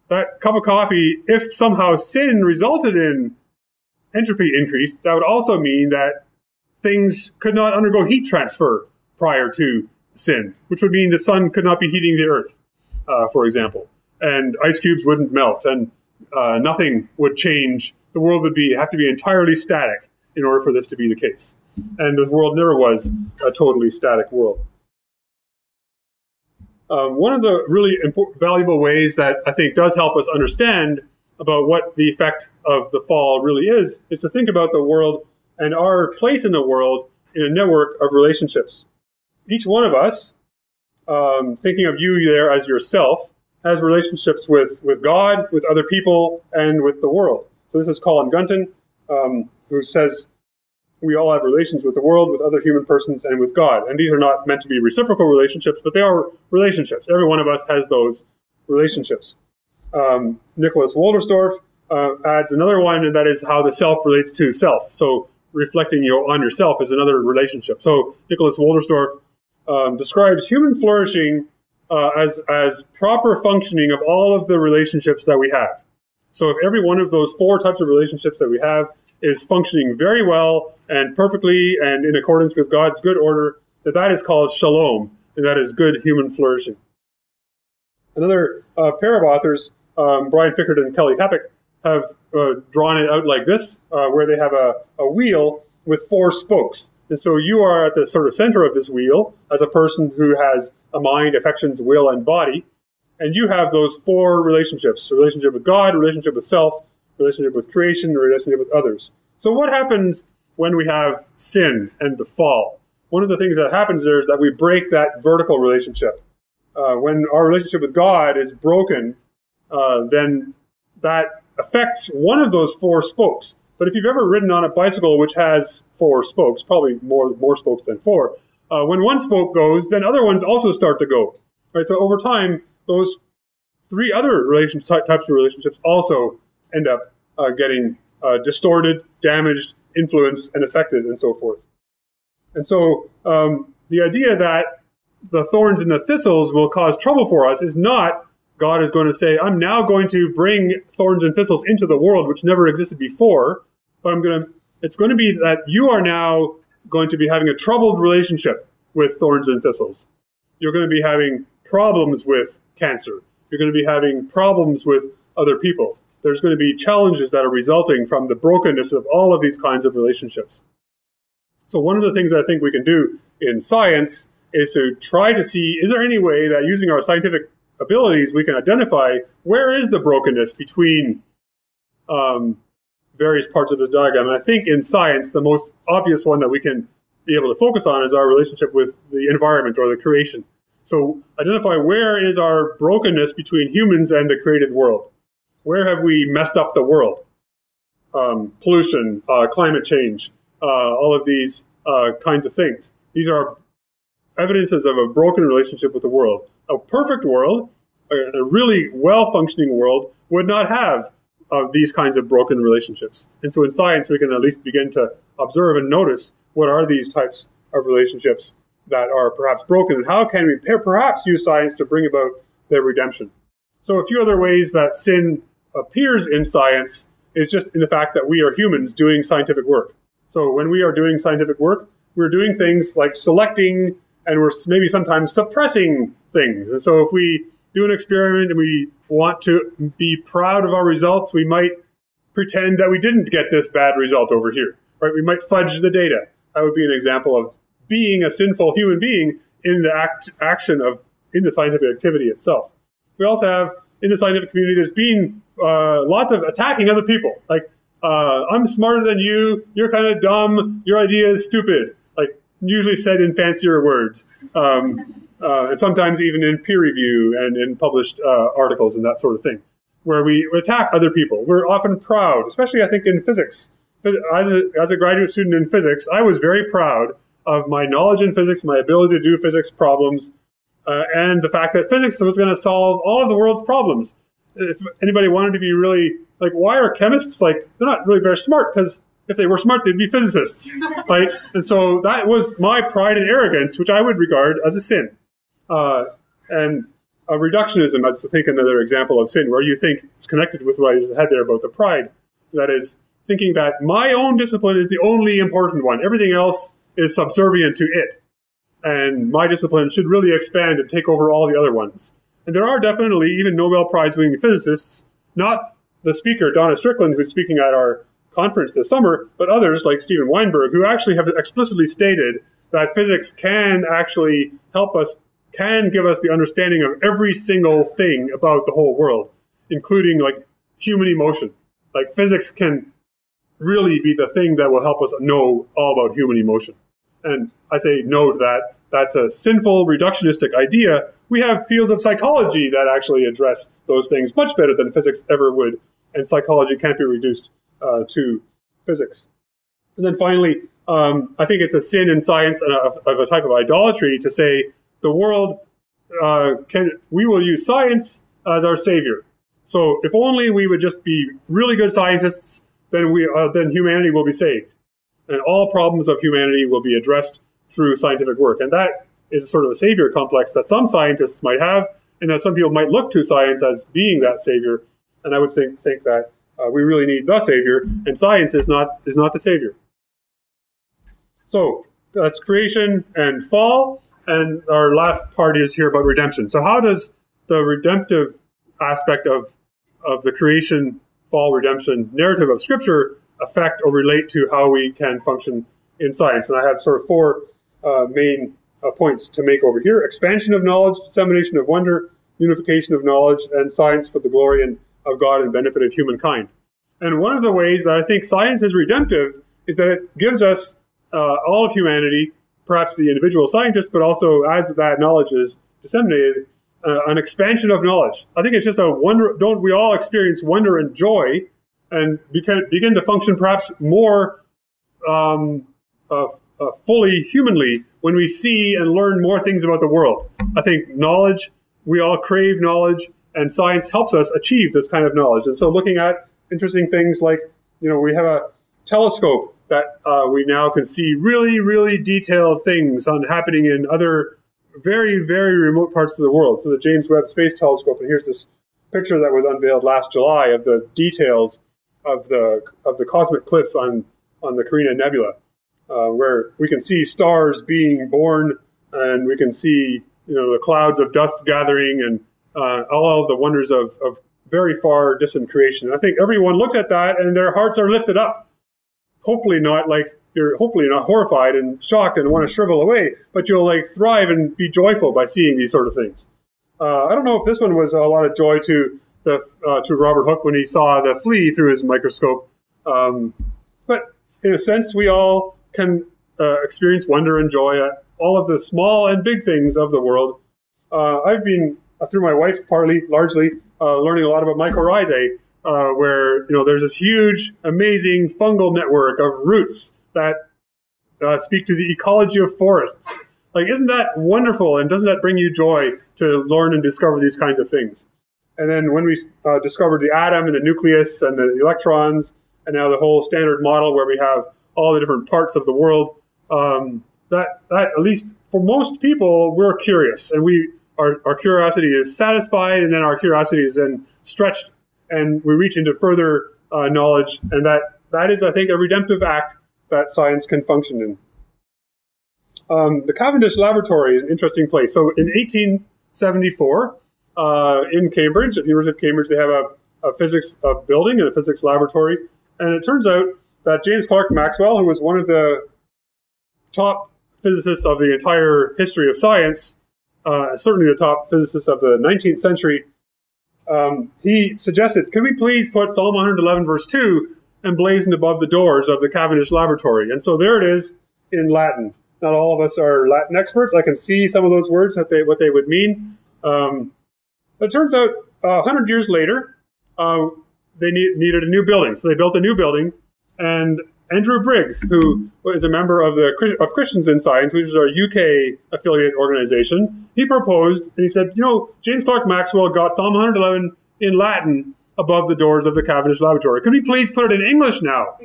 That cup of coffee, if somehow sin resulted in entropy increase, that would also mean that things could not undergo heat transfer prior to sin, which would mean the sun could not be heating the earth, uh, for example, and ice cubes wouldn't melt, and uh, nothing would change. The world would be have to be entirely static in order for this to be the case, and the world never was a totally static world. Um, one of the really valuable ways that I think does help us understand about what the effect of the fall really is is to think about the world and our place in the world in a network of relationships. Each one of us, um, thinking of you there as yourself, has relationships with, with God, with other people, and with the world. So this is Colin Gunton, um, who says we all have relations with the world, with other human persons, and with God. And these are not meant to be reciprocal relationships, but they are relationships. Every one of us has those relationships. Um, Nicholas Wolterstorff uh, adds another one, and that is how the self relates to self. So reflecting your, on yourself is another relationship. So Nicholas Wolterstorff um, describes human flourishing uh, as as proper functioning of all of the relationships that we have. So if every one of those four types of relationships that we have is functioning very well and perfectly and in accordance with God's good order, that that is called shalom, and that is good human flourishing. Another uh, pair of authors, um, Brian Fikkert and Kelly Kapic, have uh, drawn it out like this, uh, where they have a, a wheel with four spokes. And so you are at the sort of center of this wheel as a person who has a mind, affections, will, and body. And you have those four relationships relationship with God, relationship with self, relationship with creation, relationship with others. So, what happens when we have sin and the fall? One of the things that happens there is that we break that vertical relationship. Uh, when our relationship with God is broken, uh, then that affects one of those four spokes. But if you've ever ridden on a bicycle which has four spokes, probably more more spokes than four, uh, when one spoke goes, then other ones also start to go. Right. So over time, those three other types of relationships also end up uh, getting uh, distorted, damaged, influenced, and affected, and so forth. And so um, the idea that the thorns and the thistles will cause trouble for us is not God is going to say, I'm now going to bring thorns and thistles into the world, which never existed before, but I'm going to, it's going to be that you are now going to be having a troubled relationship with thorns and thistles. You're going to be having problems with cancer. You're going to be having problems with other people. There's going to be challenges that are resulting from the brokenness of all of these kinds of relationships. So, one of the things I think we can do in science is to try to see is there any way that using our scientific abilities we can identify where is the brokenness between um, various parts of this diagram. And I think in science, the most obvious one that we can be able to focus on is our relationship with the environment or the creation. So identify where is our brokenness between humans and the created world. Where have we messed up the world? Um, pollution, uh, climate change, uh, all of these uh, kinds of things. These are evidences of a broken relationship with the world. A perfect world, a, really well functioning world, would not have uh, these kinds of broken relationships. And so in science, we can at least begin to observe and notice what are these types of relationships that are perhaps broken, and how can we perhaps use science to bring about their redemption. So, a few other ways that sin appears in science is just in the fact that we are humans doing scientific work. So, when we are doing scientific work, we're doing things like selecting and we're maybe sometimes suppressing things. And so, if we do an experiment and we want to be proud of our results, we might pretend that we didn't get this bad result over here, right? We might fudge the data. That would be an example of being a sinful human being in the act, action of in the scientific activity itself. We also have in the scientific community there's been uh, lots of attacking other people. Like uh, I'm smarter than you. You're kind of dumb. Your idea is stupid. Like usually said in fancier words. Um, uh, and sometimes even in peer review and in published uh, articles and that sort of thing, where we attack other people. We're often proud, especially I think in physics. As a, as a graduate student in physics, I was very proud of my knowledge in physics, my ability to do physics problems, uh, and the fact that physics was going to solve all of the world's problems. If anybody wanted to be really like, why are chemists like they're not really very smart because if they were smart, they'd be physicists, [LAUGHS] right? And so that was my pride and arrogance, which I would regard as a sin. Uh, and reductionism, that's I think another example of sin, where you think it's connected with what I had there about the pride. That is, thinking that my own discipline is the only important one. Everything else is subservient to it. And my discipline should really expand and take over all the other ones. And there are definitely even Nobel Prize winning physicists, not the speaker, Donna Strickland, who's speaking at our conference this summer, but others like Steven Weinberg, who actually have explicitly stated that physics can actually help us, can give us the understanding of every single thing about the whole world, including like human emotion. Like physics can really be the thing that will help us know all about human emotion. And I say no to that. That's a sinful, reductionistic idea. We have fields of psychology that actually address those things much better than physics ever would. And psychology can't be reduced uh, to physics. And then finally, um, I think it's a sin in science and a, of a type of idolatry to say the world uh, can we will use science as our savior. So if only we would just be really good scientists, then we uh, then humanity will be saved, and all problems of humanity will be addressed through scientific work. And that is sort of a savior complex that some scientists might have, and that some people might look to science as being that savior. And I would think think that uh, we really need the savior, and science is not is not the savior. So that's creation and fall, and our last part is here about redemption. So how does the redemptive aspect of of the creation, fall, redemption narrative of Scripture affect or relate to how we can function in science? And I have sort of four uh, main uh, points to make over here: expansion of knowledge, dissemination of wonder, unification of knowledge, and science for the glory and of God and benefit of humankind. And one of the ways that I think science is redemptive is that it gives us uh, all of humanity, perhaps the individual scientist, but also as that knowledge is disseminated, uh, an expansion of knowledge. I think it's just a wonder. Don't we all experience wonder and joy, and begin, begin to function perhaps more um, uh, uh fully humanly when we see and learn more things about the world? I think knowledge. We all crave knowledge and science helps us achieve this kind of knowledge. And so, looking at interesting things like, you know, we have a telescope that uh, we now can see really, really detailed things on happening in other very, very remote parts of the world. So, the James Webb Space Telescope, and here's this picture that was unveiled last July of the details of the of the cosmic cliffs on on the Carina Nebula, uh, where we can see stars being born, and we can see you know the clouds of dust gathering and uh, all of the wonders of, of very far distant creation. I think everyone looks at that and their hearts are lifted up. Hopefully not like you're hopefully not horrified and shocked and want to shrivel away, but you'll like thrive and be joyful by seeing these sort of things. Uh, I don't know if this one was a lot of joy to the uh, to Robert Hooke when he saw the flea through his microscope, um, but in a sense, we all can uh, experience wonder and joy at all of the small and big things of the world. Uh, I've been uh, through my wife, partly, largely, uh, learning a lot about mycorrhizae, uh, where you know there's this huge, amazing fungal network of roots that uh, speak to the ecology of forests. Like, isn't that wonderful? And doesn't that bring you joy to learn and discover these kinds of things? And then when we uh, discovered the atom and the nucleus and the electrons, and now the whole standard model where we have all the different parts of the world, um, that that at least for most people, we're curious and we our, our curiosity is satisfied, and then our curiosity is then stretched, and we reach into further uh, knowledge, and that that is, I think, a redemptive act that science can function in. Um, the Cavendish Laboratory is an interesting place. So, in 1874, uh, in Cambridge, at the University of Cambridge, they have a, a physics a building and a physics laboratory, and it turns out that James Clerk Maxwell, who was one of the top physicists of the entire history of science, uh, certainly the top physicist of the 19th century, um, he suggested, could we please put Psalm 111, verse 2, emblazoned above the doors of the Cavendish Laboratory? And so there it is in Latin. Not all of us are Latin experts. I can see some of those words, that they, what they would mean. Um, it turns out, uh, 100 years later, uh, they need, needed a new building. So they built a new building, and Andrew Briggs, who is a member of the of Christians in Science, which is our UK affiliate organization, he proposed and he said, you know, James Clerk Maxwell got Psalm 111 in Latin above the doors of the Cavendish Laboratory. Could we please put it in English now?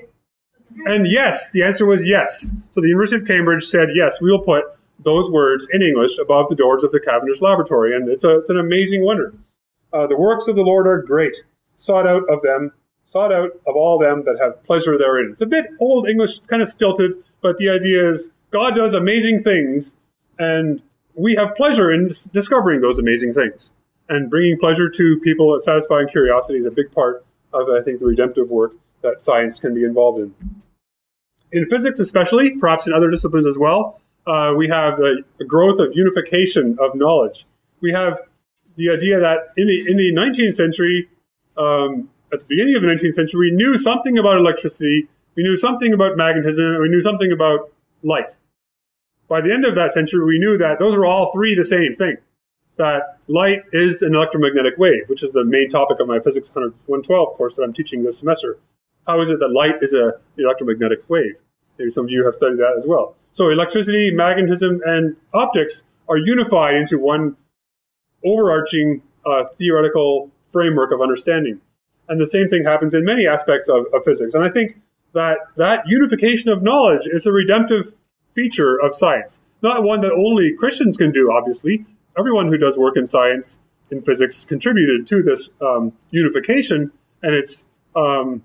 And yes, the answer was yes. So the University of Cambridge said, yes, we will put those words in English above the doors of the Cavendish Laboratory. And it's, a, it's an amazing wonder. Uh, the works of the Lord are great, sought out of them sought out of all them that have pleasure therein. It's a bit old English, kind of stilted, but the idea is God does amazing things, and we have pleasure in discovering those amazing things. And bringing pleasure to people, satisfying curiosity is a big part of, I think, the redemptive work that science can be involved in. In physics, especially, perhaps in other disciplines as well, uh, we have a, a growth of unification of knowledge. We have the idea that in the in the 19th century, um, at the beginning of the 19th century, we knew something about electricity, we knew something about magnetism, and we knew something about light. By the end of that century, we knew that those are all three the same thing. That light is an electromagnetic wave, which is the main topic of my Physics 112 course that I'm teaching this semester. How is it that light is an electromagnetic wave? Maybe some of you have studied that as well. So electricity, magnetism, and optics are unified into one overarching uh, theoretical framework of understanding. And the same thing happens in many aspects of, of physics. And I think that that unification of knowledge is a redemptive feature of science, not one that only Christians can do, obviously. Everyone who does work in science, in physics, contributed to this um, unification, and it's um,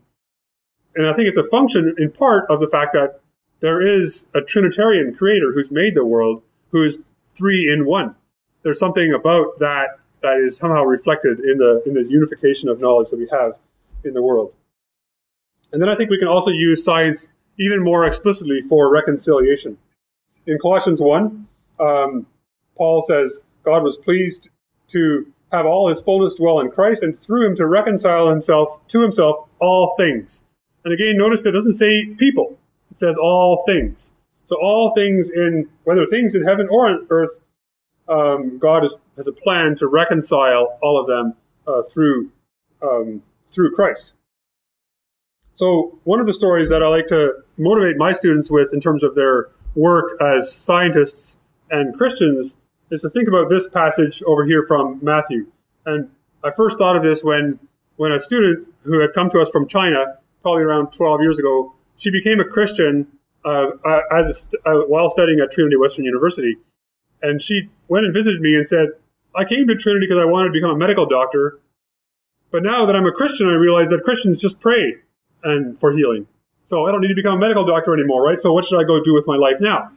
and I think it's a function in part of the fact that there is a Trinitarian creator who's made the world, who is three in one. There's something about that that is somehow reflected in the in the unification of knowledge that we have in the world. And then I think we can also use science even more explicitly for reconciliation. In Colossians 1, um, Paul says, God was pleased to have all his fullness dwell in Christ and through him to reconcile himself to himself all things. And again, notice that it doesn't say people. It says all things. So all things in, whether things in heaven or on earth, um, God has a plan to reconcile all of them uh, through, um, through Christ. So one of the stories that I like to motivate my students with in terms of their work as scientists and Christians is to think about this passage over here from Matthew. And I first thought of this when, when a student who had come to us from China, probably around 12 years ago, she became a Christian uh, as a, uh, while studying at Trinity Western University. And she went and visited me and said, I came to Trinity because I wanted to become a medical doctor. But now that I'm a Christian, I realize that Christians just pray and for healing. So I don't need to become a medical doctor anymore, right? So what should I go do with my life now?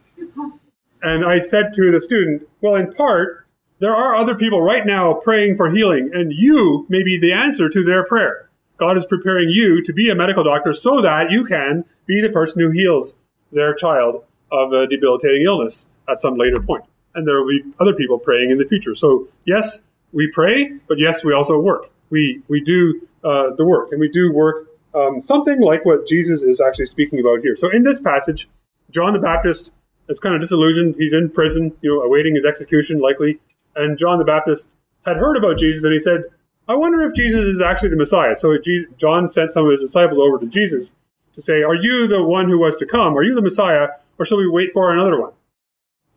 And I said to the student, well, in part, there are other people right now praying for healing, and you may be the answer to their prayer. God is preparing you to be a medical doctor so that you can be the person who heals their child of a debilitating illness at some later point. And there will be other people praying in the future. So, yes, we pray, but yes, we also work. We, we do uh, the work, and we do work um, something like what Jesus is actually speaking about here. So in this passage, John the Baptist is kind of disillusioned. He's in prison, you know, awaiting his execution, likely. And John the Baptist had heard about Jesus, and he said, "I wonder if Jesus is actually the Messiah." So John sent some of his disciples over to Jesus to say, "Are you the one who was to come? Are you the Messiah, or shall we wait for another one?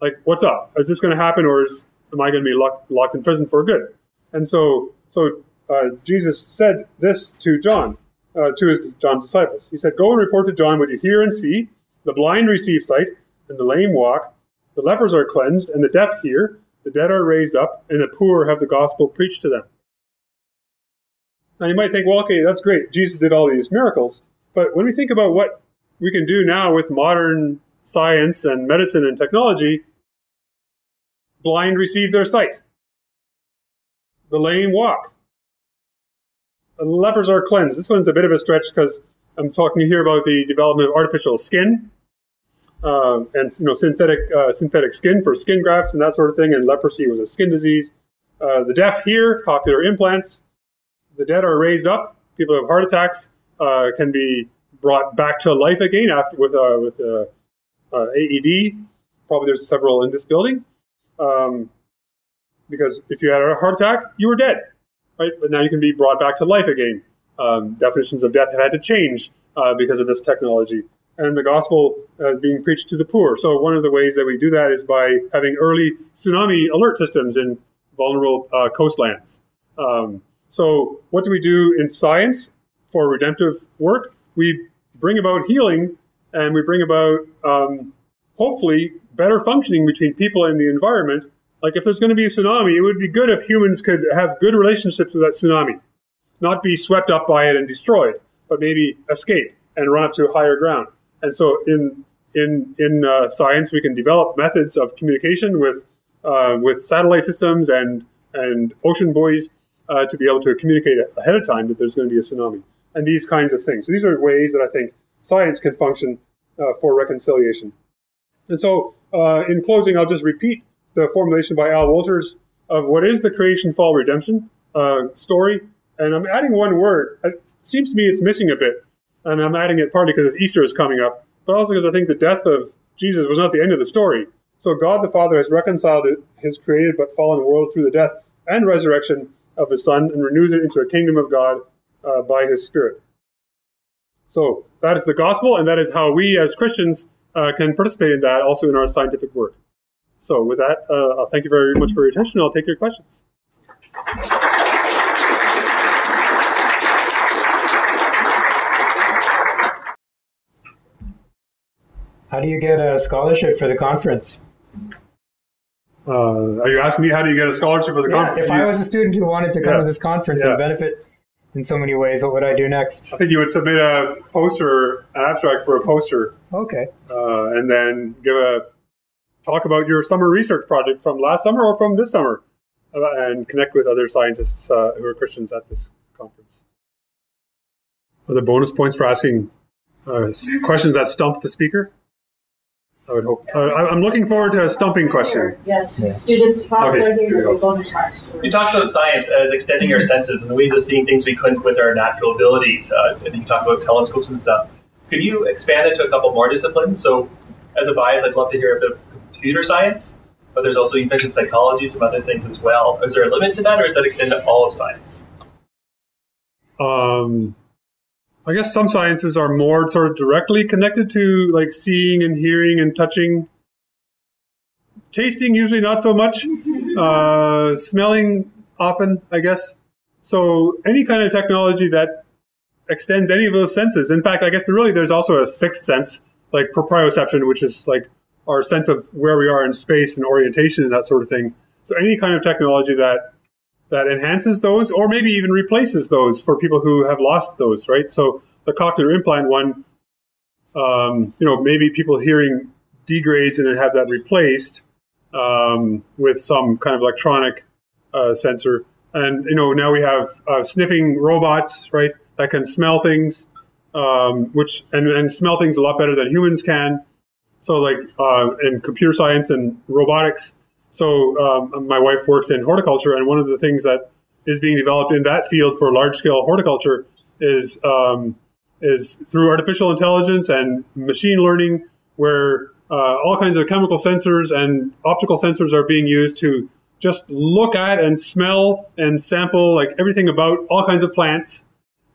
Like, what's up? Is this going to happen, or is am I going to be locked, locked in prison for good?" And so, so uh, Jesus said this to John uh, to his John's disciples. He said, "Go and report to John what you hear and see. The blind receive sight, and the lame walk. The lepers are cleansed, and the deaf hear. The dead are raised up, and the poor have the gospel preached to them." Now you might think, well, okay, that's great. Jesus did all these miracles, but when we think about what we can do now with modern science and medicine and technology, blind receive their sight. The lame walk lepers are cleansed. This one's a bit of a stretch because I'm talking here about the development of artificial skin uh, and you know synthetic uh, synthetic skin for skin grafts and that sort of thing. And leprosy was a skin disease. Uh, the deaf hear, cochlear implants. The dead are raised up. People who have heart attacks uh, can be brought back to life again after with uh, with uh, AED. Probably there's several in this building. Um, because if you had a heart attack, you were dead right? But now you can be brought back to life again. Um, definitions of death have had to change uh, because of this technology. And the gospel uh, being preached to the poor. So one of the ways that we do that is by having early tsunami alert systems in vulnerable uh, coastlands. Um, so what do we do in science for redemptive work? We bring about healing and we bring about um, hopefully better functioning between people and the environment like if there's going to be a tsunami, it would be good if humans could have good relationships with that tsunami, not be swept up by it and destroyed, but maybe escape and run up to higher ground. And so in in in uh, science, we can develop methods of communication with uh, with satellite systems and and ocean buoys uh, to be able to communicate ahead of time that there's going to be a tsunami and these kinds of things. So these are ways that I think science can function uh, for reconciliation. And so, uh, in closing, I'll just repeat the formulation by Al Wolters of what is the creation, fall, redemption uh, story. And I'm adding one word. It seems to me it's missing a bit. And I'm adding it partly because Easter is coming up, but also because I think the death of Jesus was not the end of the story. So God the Father has reconciled his created but fallen world through the death and resurrection of his Son and renews it into a kingdom of God uh, by his Spirit. So that is the gospel, and that is how we as Christians uh, can participate in that also in our scientific work. So with that, uh, thank you very much for your attention. I'll take your questions. How do you get a scholarship for the conference? Uh, are you asking me how do you get a scholarship for the yeah, conference? If I was a student who wanted to come yeah. to this conference yeah. and benefit in so many ways, what would I do next? I think you would submit a poster, an abstract for a poster. Okay. Uh, and then give a talk about your summer research project from last summer or from this summer, uh, and connect with other scientists uh, who are Christians at this conference. Are there bonus points for asking uh, questions that stump the speaker? I would hope. Uh, I'm looking forward to a stumping question. Yes, yeah. students props okay, are here with bonus marks. You talked about science as extending our senses and the ways of seeing things we couldn't with our natural abilities. Uh, and you talk about telescopes and stuff. Could you expand it to a couple more disciplines? So, as a bias, I'd love to hear a bit of computer science, but there's also you mentioned psychology, some other things as well. Is there a limit to that, or does that extend to all of science? Um, I guess some sciences are more sort of directly connected to like seeing and hearing and touching. Tasting usually not so much. [LAUGHS] Uh, smelling often, I guess. So any kind of technology that extends any of those senses. In fact, I guess really there's also a sixth sense, like proprioception, which is like our sense of where we are in space and orientation and that sort of thing. So any kind of technology that that enhances those or maybe even replaces those for people who have lost those, right? So the cochlear implant one, um, you know, maybe people hearing degrades and then have that replaced um, with some kind of electronic uh, sensor. And, you know, now we have uh, sniffing robots, right, that can smell things, um, which, and, and smell things a lot better than humans can. So, like, uh, in computer science and robotics, so um, my wife works in horticulture, and one of the things that is being developed in that field for large scale horticulture is um, is through artificial intelligence and machine learning, where uh, all kinds of chemical sensors and optical sensors are being used to just look at and smell and sample like everything about all kinds of plants,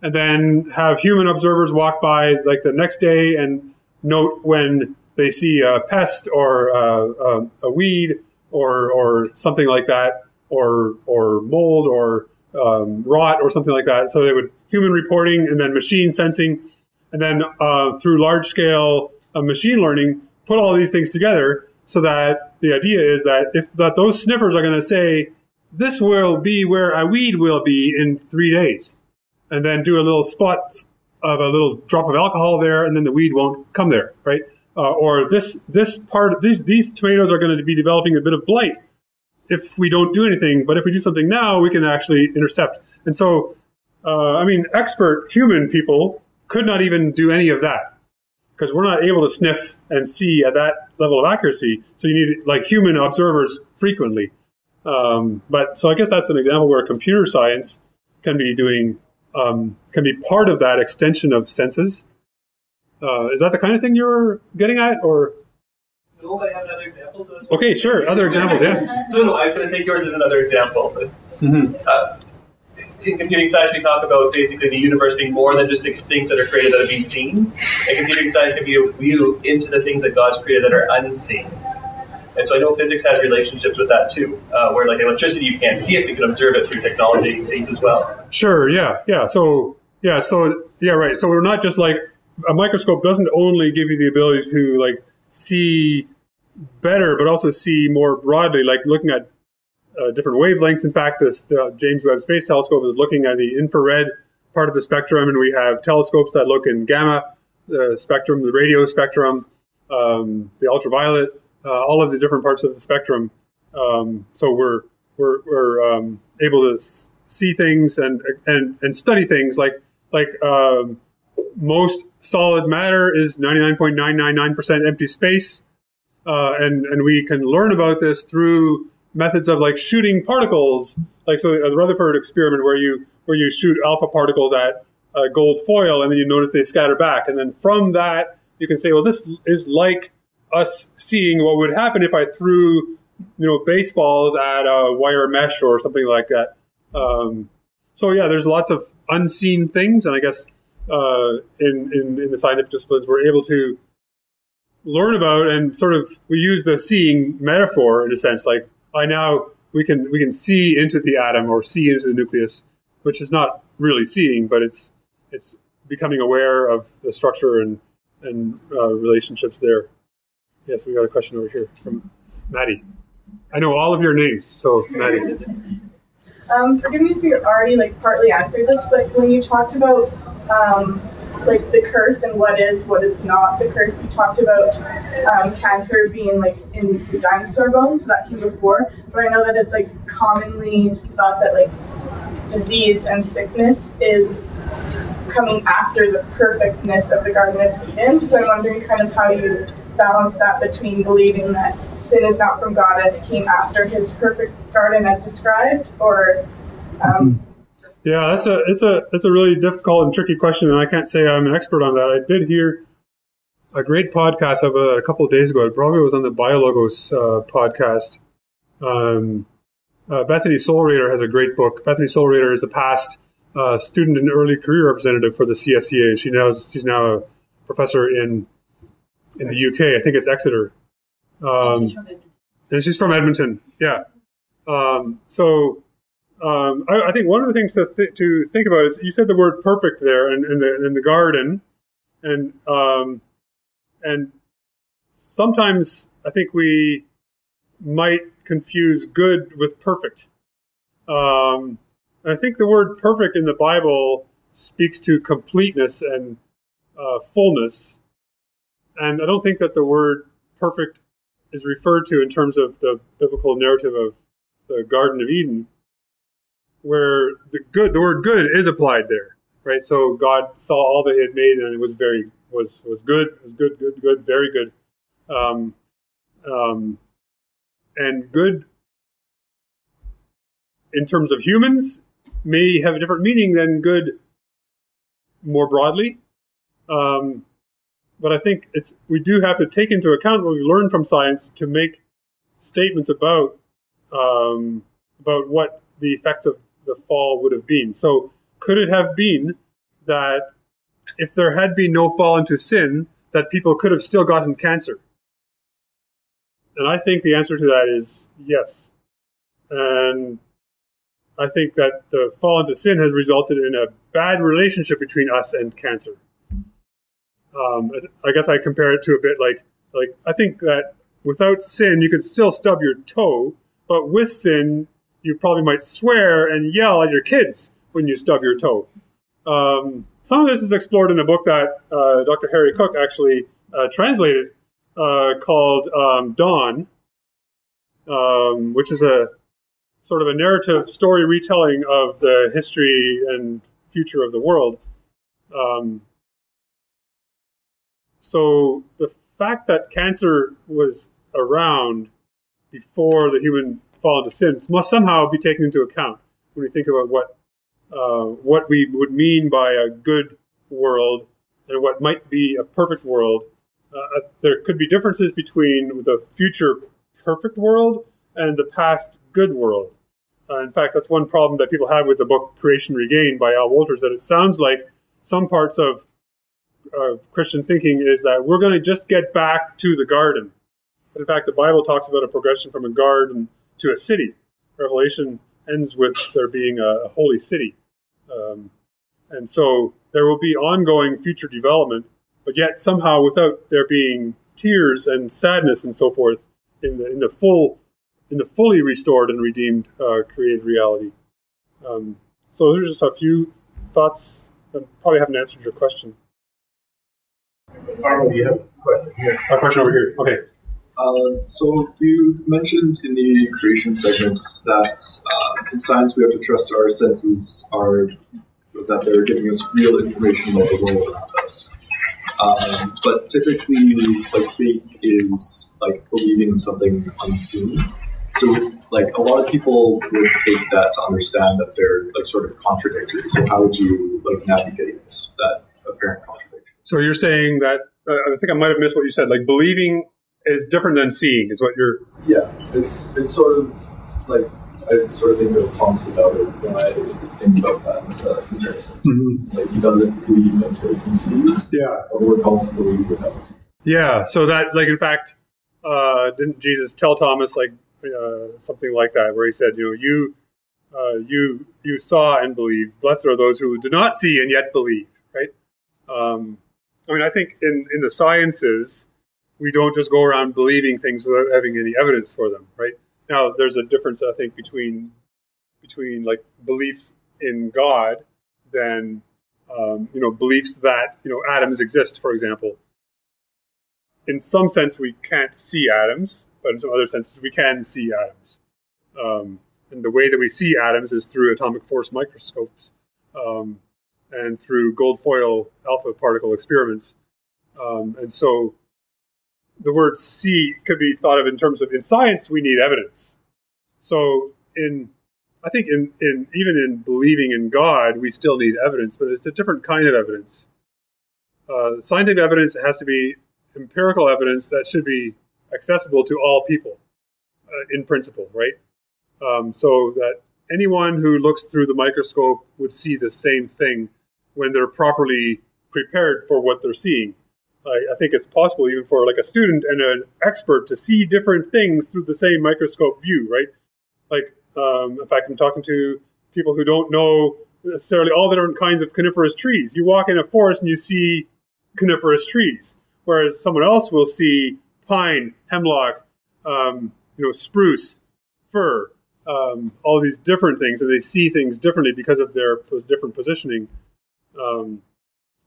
and then have human observers walk by like the next day and note when they see a pest or uh, a, a weed or or something like that, or or mold or um, rot or something like that. So they would human reporting and then machine sensing, and then uh, through large scale uh, machine learning, put all these things together so that the idea is that if that those sniffers are going to say this will be where a weed will be in three days, and then do a little spot of a little drop of alcohol there, and then the weed won't come there, right? uh, or this this part these these tomatoes are going to be developing a bit of blight if we don't do anything. But if we do something now, we can actually intercept. And so, uh, I mean, expert human people could not even do any of that because we're not able to sniff and see at that level of accuracy. So you need like human observers frequently. Um, but so I guess that's an example where computer science can be doing um, can be part of that extension of senses uh, is that the kind of thing you're getting at, or? No, I have another example. So okay, sure. Other examples, yeah. [LAUGHS] no, no, I was going to take yours as another example. Mm-hmm. Uh, in computing science, we talk about basically the universe being more than just the things that are created that are being seen. And computing science can be a view into the things that God's created that are unseen. And so I know physics has relationships with that too, uh, where like electricity, you can't see it, but you can observe it through technology things as well. Sure. Yeah. Yeah. So yeah. So yeah. Right. So we're not just like a microscope doesn't only give you the ability to like see better, but also see more broadly, like looking at uh, different wavelengths. In fact, this the James Webb Space Telescope is looking at the infrared part of the spectrum, and we have telescopes that look in gamma the spectrum, the radio spectrum, um, the ultraviolet, uh, all of the different parts of the spectrum. Um, so we're we're, we're um, able to see things and and and study things like like um, most solid matter is 99.999% empty space. Uh, and and we can learn about this through methods of like shooting particles, like so the Rutherford experiment where you where you shoot alpha particles at uh, gold foil, and then you notice they scatter back, and then from that you can say, well, this is like us seeing what would happen if I threw you know baseballs at a wire mesh or something like that. Um, so yeah, there's lots of unseen things, and I guess uh, in, in in the scientific disciplines we're able to learn about and sort of we use the seeing metaphor in a sense like I now we can we can see into the atom or see into the nucleus which is not really seeing but it's it's becoming aware of the structure and and uh, relationships there yes we got a question over here from Maddie I know all of your names so Maddie um, forgive me if you already like partly answered this but when you talked about um, like the curse and what is, what is not the curse. You talked about um, cancer being like in the dinosaur bones, so that came before. But I know that it's like commonly thought that like disease and sickness is coming after the perfectness of the Garden of Eden. So I'm wondering kind of how you balance that between believing that sin is not from God and it came after his perfect garden as described, or um, yeah, that's a it's a it's a really difficult and tricky question, and I can't say I'm an expert on that. I did hear a great podcast of a, a couple of days ago. It probably was on the Biologos uh, podcast. Um, uh, Bethany Sollereder has a great book. Bethany Sollereder is a past uh, student and early career representative for the CSCA. She now she's now a professor in in the UK. I think it's Exeter. Um, and she's from Edmonton. Yeah. Um, so um, I, I, think one of the things to, th- to think about is you said the word perfect there in, in the in the garden, and um, and sometimes I think we might confuse good with perfect. Um, I think the word perfect in the Bible speaks to completeness and uh, fullness, and I don't think that the word perfect is referred to in terms of the biblical narrative of the Garden of Eden where the good, the word good is applied there, right? So God saw all that He had made, and it was very was was good, was good, good, good, very good, um, um, and good in terms of humans may have a different meaning than good more broadly. Um, but I think it's we do have to take into account what we learn from science to make statements about um, about what the effects of the fall would have been. So, could it have been that if there had been no fall into sin, that people could have still gotten cancer? And I think the answer to that is yes. And I think that the fall into sin has resulted in a bad relationship between us and cancer. Um, I guess I compare it to a bit like like I think that without sin you could still stub your toe, but with sin you probably might swear and yell at your kids when you stub your toe. Um, some of this is explored in a book that uh, Dr. Harry Cook actually uh, translated uh, called um, Dawn, um, which is a sort of a narrative story retelling of the history and future of the world. Um, so the fact that cancer was around before the human fall into sins must somehow be taken into account when we think about what uh, what we would mean by a good world and what might be a perfect world. Uh, uh, there could be differences between the future perfect world and the past good world. Uh, in fact, that's one problem that people have with the book Creation Regained by Al Wolters, that it sounds like some parts of uh, Christian thinking is that we're going to just get back to the garden. But in fact, the Bible talks about a progression from a garden to a city. Revelation ends with there being a, holy city. Um, and so there will be ongoing future development, but yet somehow without there being tears and sadness and so forth in the, in the full, in the fully restored and redeemed uh, created reality. Um, so there's just a few thoughts? I probably haven't answered your question. Arnold, you have a question here. A question over here. Okay. Uh, so you mentioned in the creation segment that uh, in science we have to trust our senses are that they're giving us real information about the world around us. Um, but typically, like faith is like believing in something unseen. So, like a lot of people would take that to understand that they're like sort of contradictory. So, how would you like navigate that apparent contradiction? So you're saying that uh, I think I might have missed what you said. Like believing is different than seeing. Is what you're. Yeah, it's it's sort of like I sort of think of Thomas about it when I think about that uh, comparison. Mm-hmm. It's like he doesn't believe until he sees. Yeah. But we're called to believe without seeing. Yeah. So that, like, in fact, uh, didn't Jesus tell Thomas like uh, something like that, where he said, you know, you, uh, you, you saw and believed. Blessed are those who do not see and yet believe. Right. Um, I mean, I think in in the sciences, we don't just go around believing things without having any evidence for them. Right now, there's a difference, I think, between between like beliefs in God than um, you know beliefs that you know atoms exist, for example. In some sense, we can't see atoms, but in some other senses, we can see atoms. Um, and the way that we see atoms is through atomic force microscopes um, and through gold foil alpha particle experiments. Um, and so the word see could be thought of in terms of in science we need evidence. So in I think in, in even in believing in God we still need evidence, but it's a different kind of evidence. Uh, scientific evidence has to be empirical evidence that should be accessible to all people uh, in principle, right? Um, so that anyone who looks through the microscope would see the same thing when they're properly prepared for what they're seeing. I, I think it's possible even for like a student and an expert to see different things through the same microscope view, right? Like, um, in fact, I'm talking to people who don't know necessarily all the different kinds of coniferous trees. You walk in a forest and you see coniferous trees, whereas someone else will see pine, hemlock, um, you know, spruce, fir, um, all these different things, and they see things differently because of their different positioning. Um,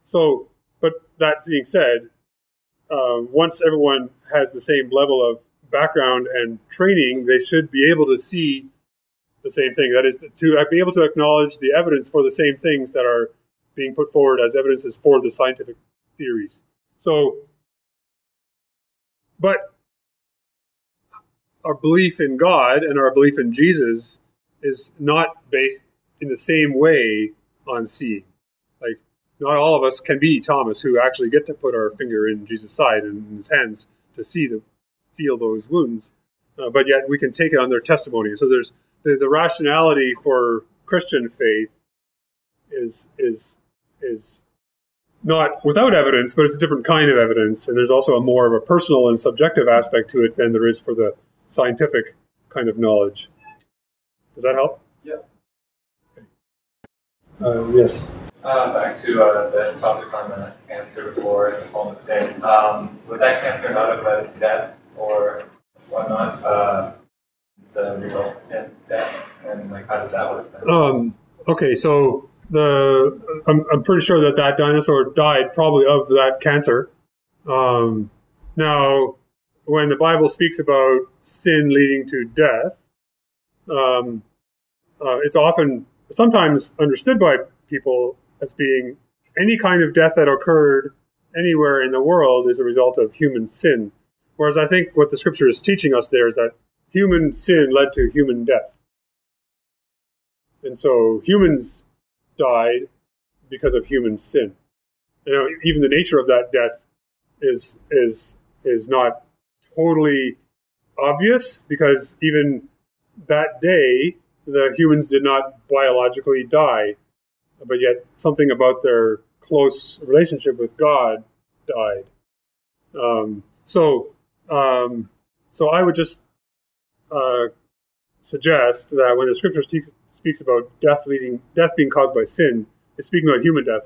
so but that being said, uh, once everyone has the same level of background and training, they should be able to see the same thing. That is, to be able to acknowledge the evidence for the same things that are being put forward as evidences for the scientific theories. So, but our belief in God and our belief in Jesus is not based in the same way on seeing not all of us can be Thomas, who actually get to put our finger in Jesus' side and in his hands to see the feel those wounds. Uh, but yet we can take it on their testimony. So there's the, the rationality for Christian faith is is is not without evidence, but it's a different kind of evidence. And there's also a more of a personal and subjective aspect to it than there is for the scientific kind of knowledge. Does that help? Yeah. Uh, yes. Uh, back to uh, the topic on the cancer before the full sin. Um, would that cancer not have led to death or whatnot? Uh, the result sin, death, and like how does that work? Um, okay, so the I'm, I'm pretty sure that that dinosaur died probably of that cancer. Um, now, when the Bible speaks about sin leading to death, um, uh, it's often sometimes understood by people as being any kind of death that occurred anywhere in the world is a result of human sin. Whereas I think what the scripture is teaching us there is that human sin led to human death. And so humans died because of human sin. You know, even the nature of that death is is is not totally obvious because even that day the humans did not biologically die but yet something about their close relationship with God died. Um, so, um, so I would just uh, suggest that when the scripture speaks about death leading, death being caused by sin, it's speaking about human death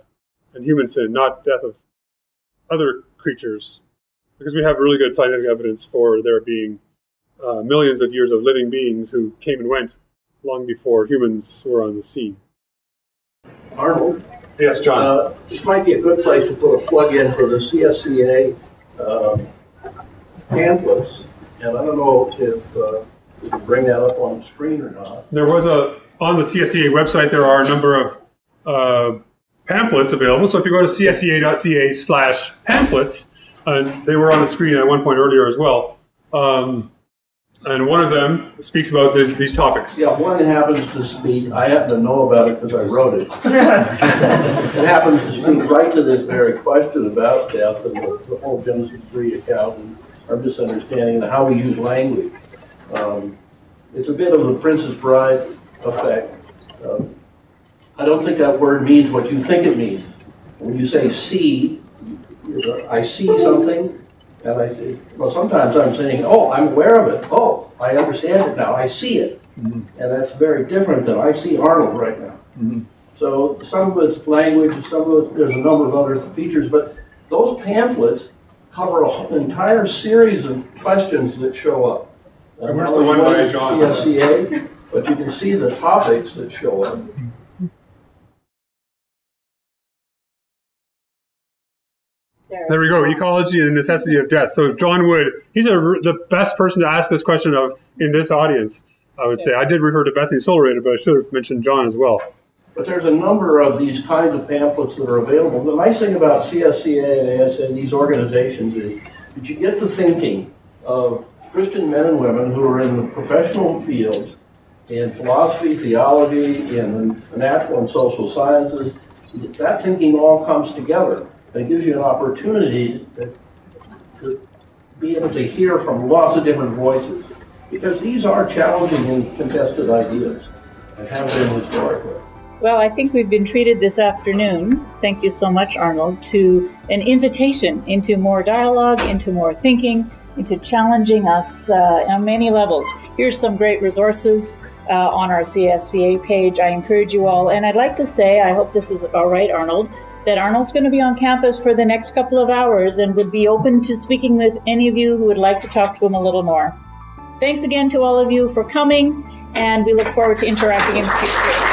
and human sin, not death of other creatures, because we have really good scientific evidence for there being uh, millions of years of living beings who came and went long before humans were on the scene. Arnold. Yes, John. Uh, this might be a good place to put a plug in for the CSCA um, pamphlets. And I don't know if uh, we can bring that up on the screen or not. There was a, on the CSCA website, there are a number of uh, pamphlets available. So if you go to csca.ca slash pamphlets, and they were on the screen at one point earlier as well. Um, and one of them speaks about this, these topics. Yeah, one happens to speak, I happen to know about it because I wrote it. [LAUGHS] it happens to speak right to this very question about death and the, the whole Genesis 3 account and our misunderstanding and how we use language. Um, it's a bit of the Princess Bride effect. Um, I don't think that word means what you think it means. When you say see, I see something, and I say, well, sometimes I'm saying, oh, I'm aware of it. Oh, I understand it now. I see it. Mm -hmm. And that's very different than I see Arnold right now. Mm -hmm. So some of it's language, some of it, there's a number of other features, but those pamphlets cover an entire series of questions that show up. And where's the one by John? CSCA, but you can see the topics that show up. There we go. Ecology and the necessity of death. So John Wood, he's a, the best person to ask this question of in this audience. I would say I did refer to Bethany Sollereder, but I should have mentioned John as well. But there's a number of these kinds of pamphlets that are available. The nice thing about CSCA and ASA and these organizations is that you get to thinking of Christian men and women who are in the professional fields in philosophy, theology, in the natural and social sciences. That thinking all comes together. It gives you an opportunity to, to be able to hear from lots of different voices because these are challenging and contested ideas and have been historically. Well, I think we've been treated this afternoon, thank you so much, Arnold, to an invitation into more dialogue, into more thinking, into challenging us uh, on many levels. Here's some great resources uh, on our CSCA page. I encourage you all, and I'd like to say, I hope this is all right, Arnold, that Arnold's going to be on campus for the next couple of hours and would be open to speaking with any of you who would like to talk to him a little more. Thanks again to all of you for coming, and we look forward to interacting in the future.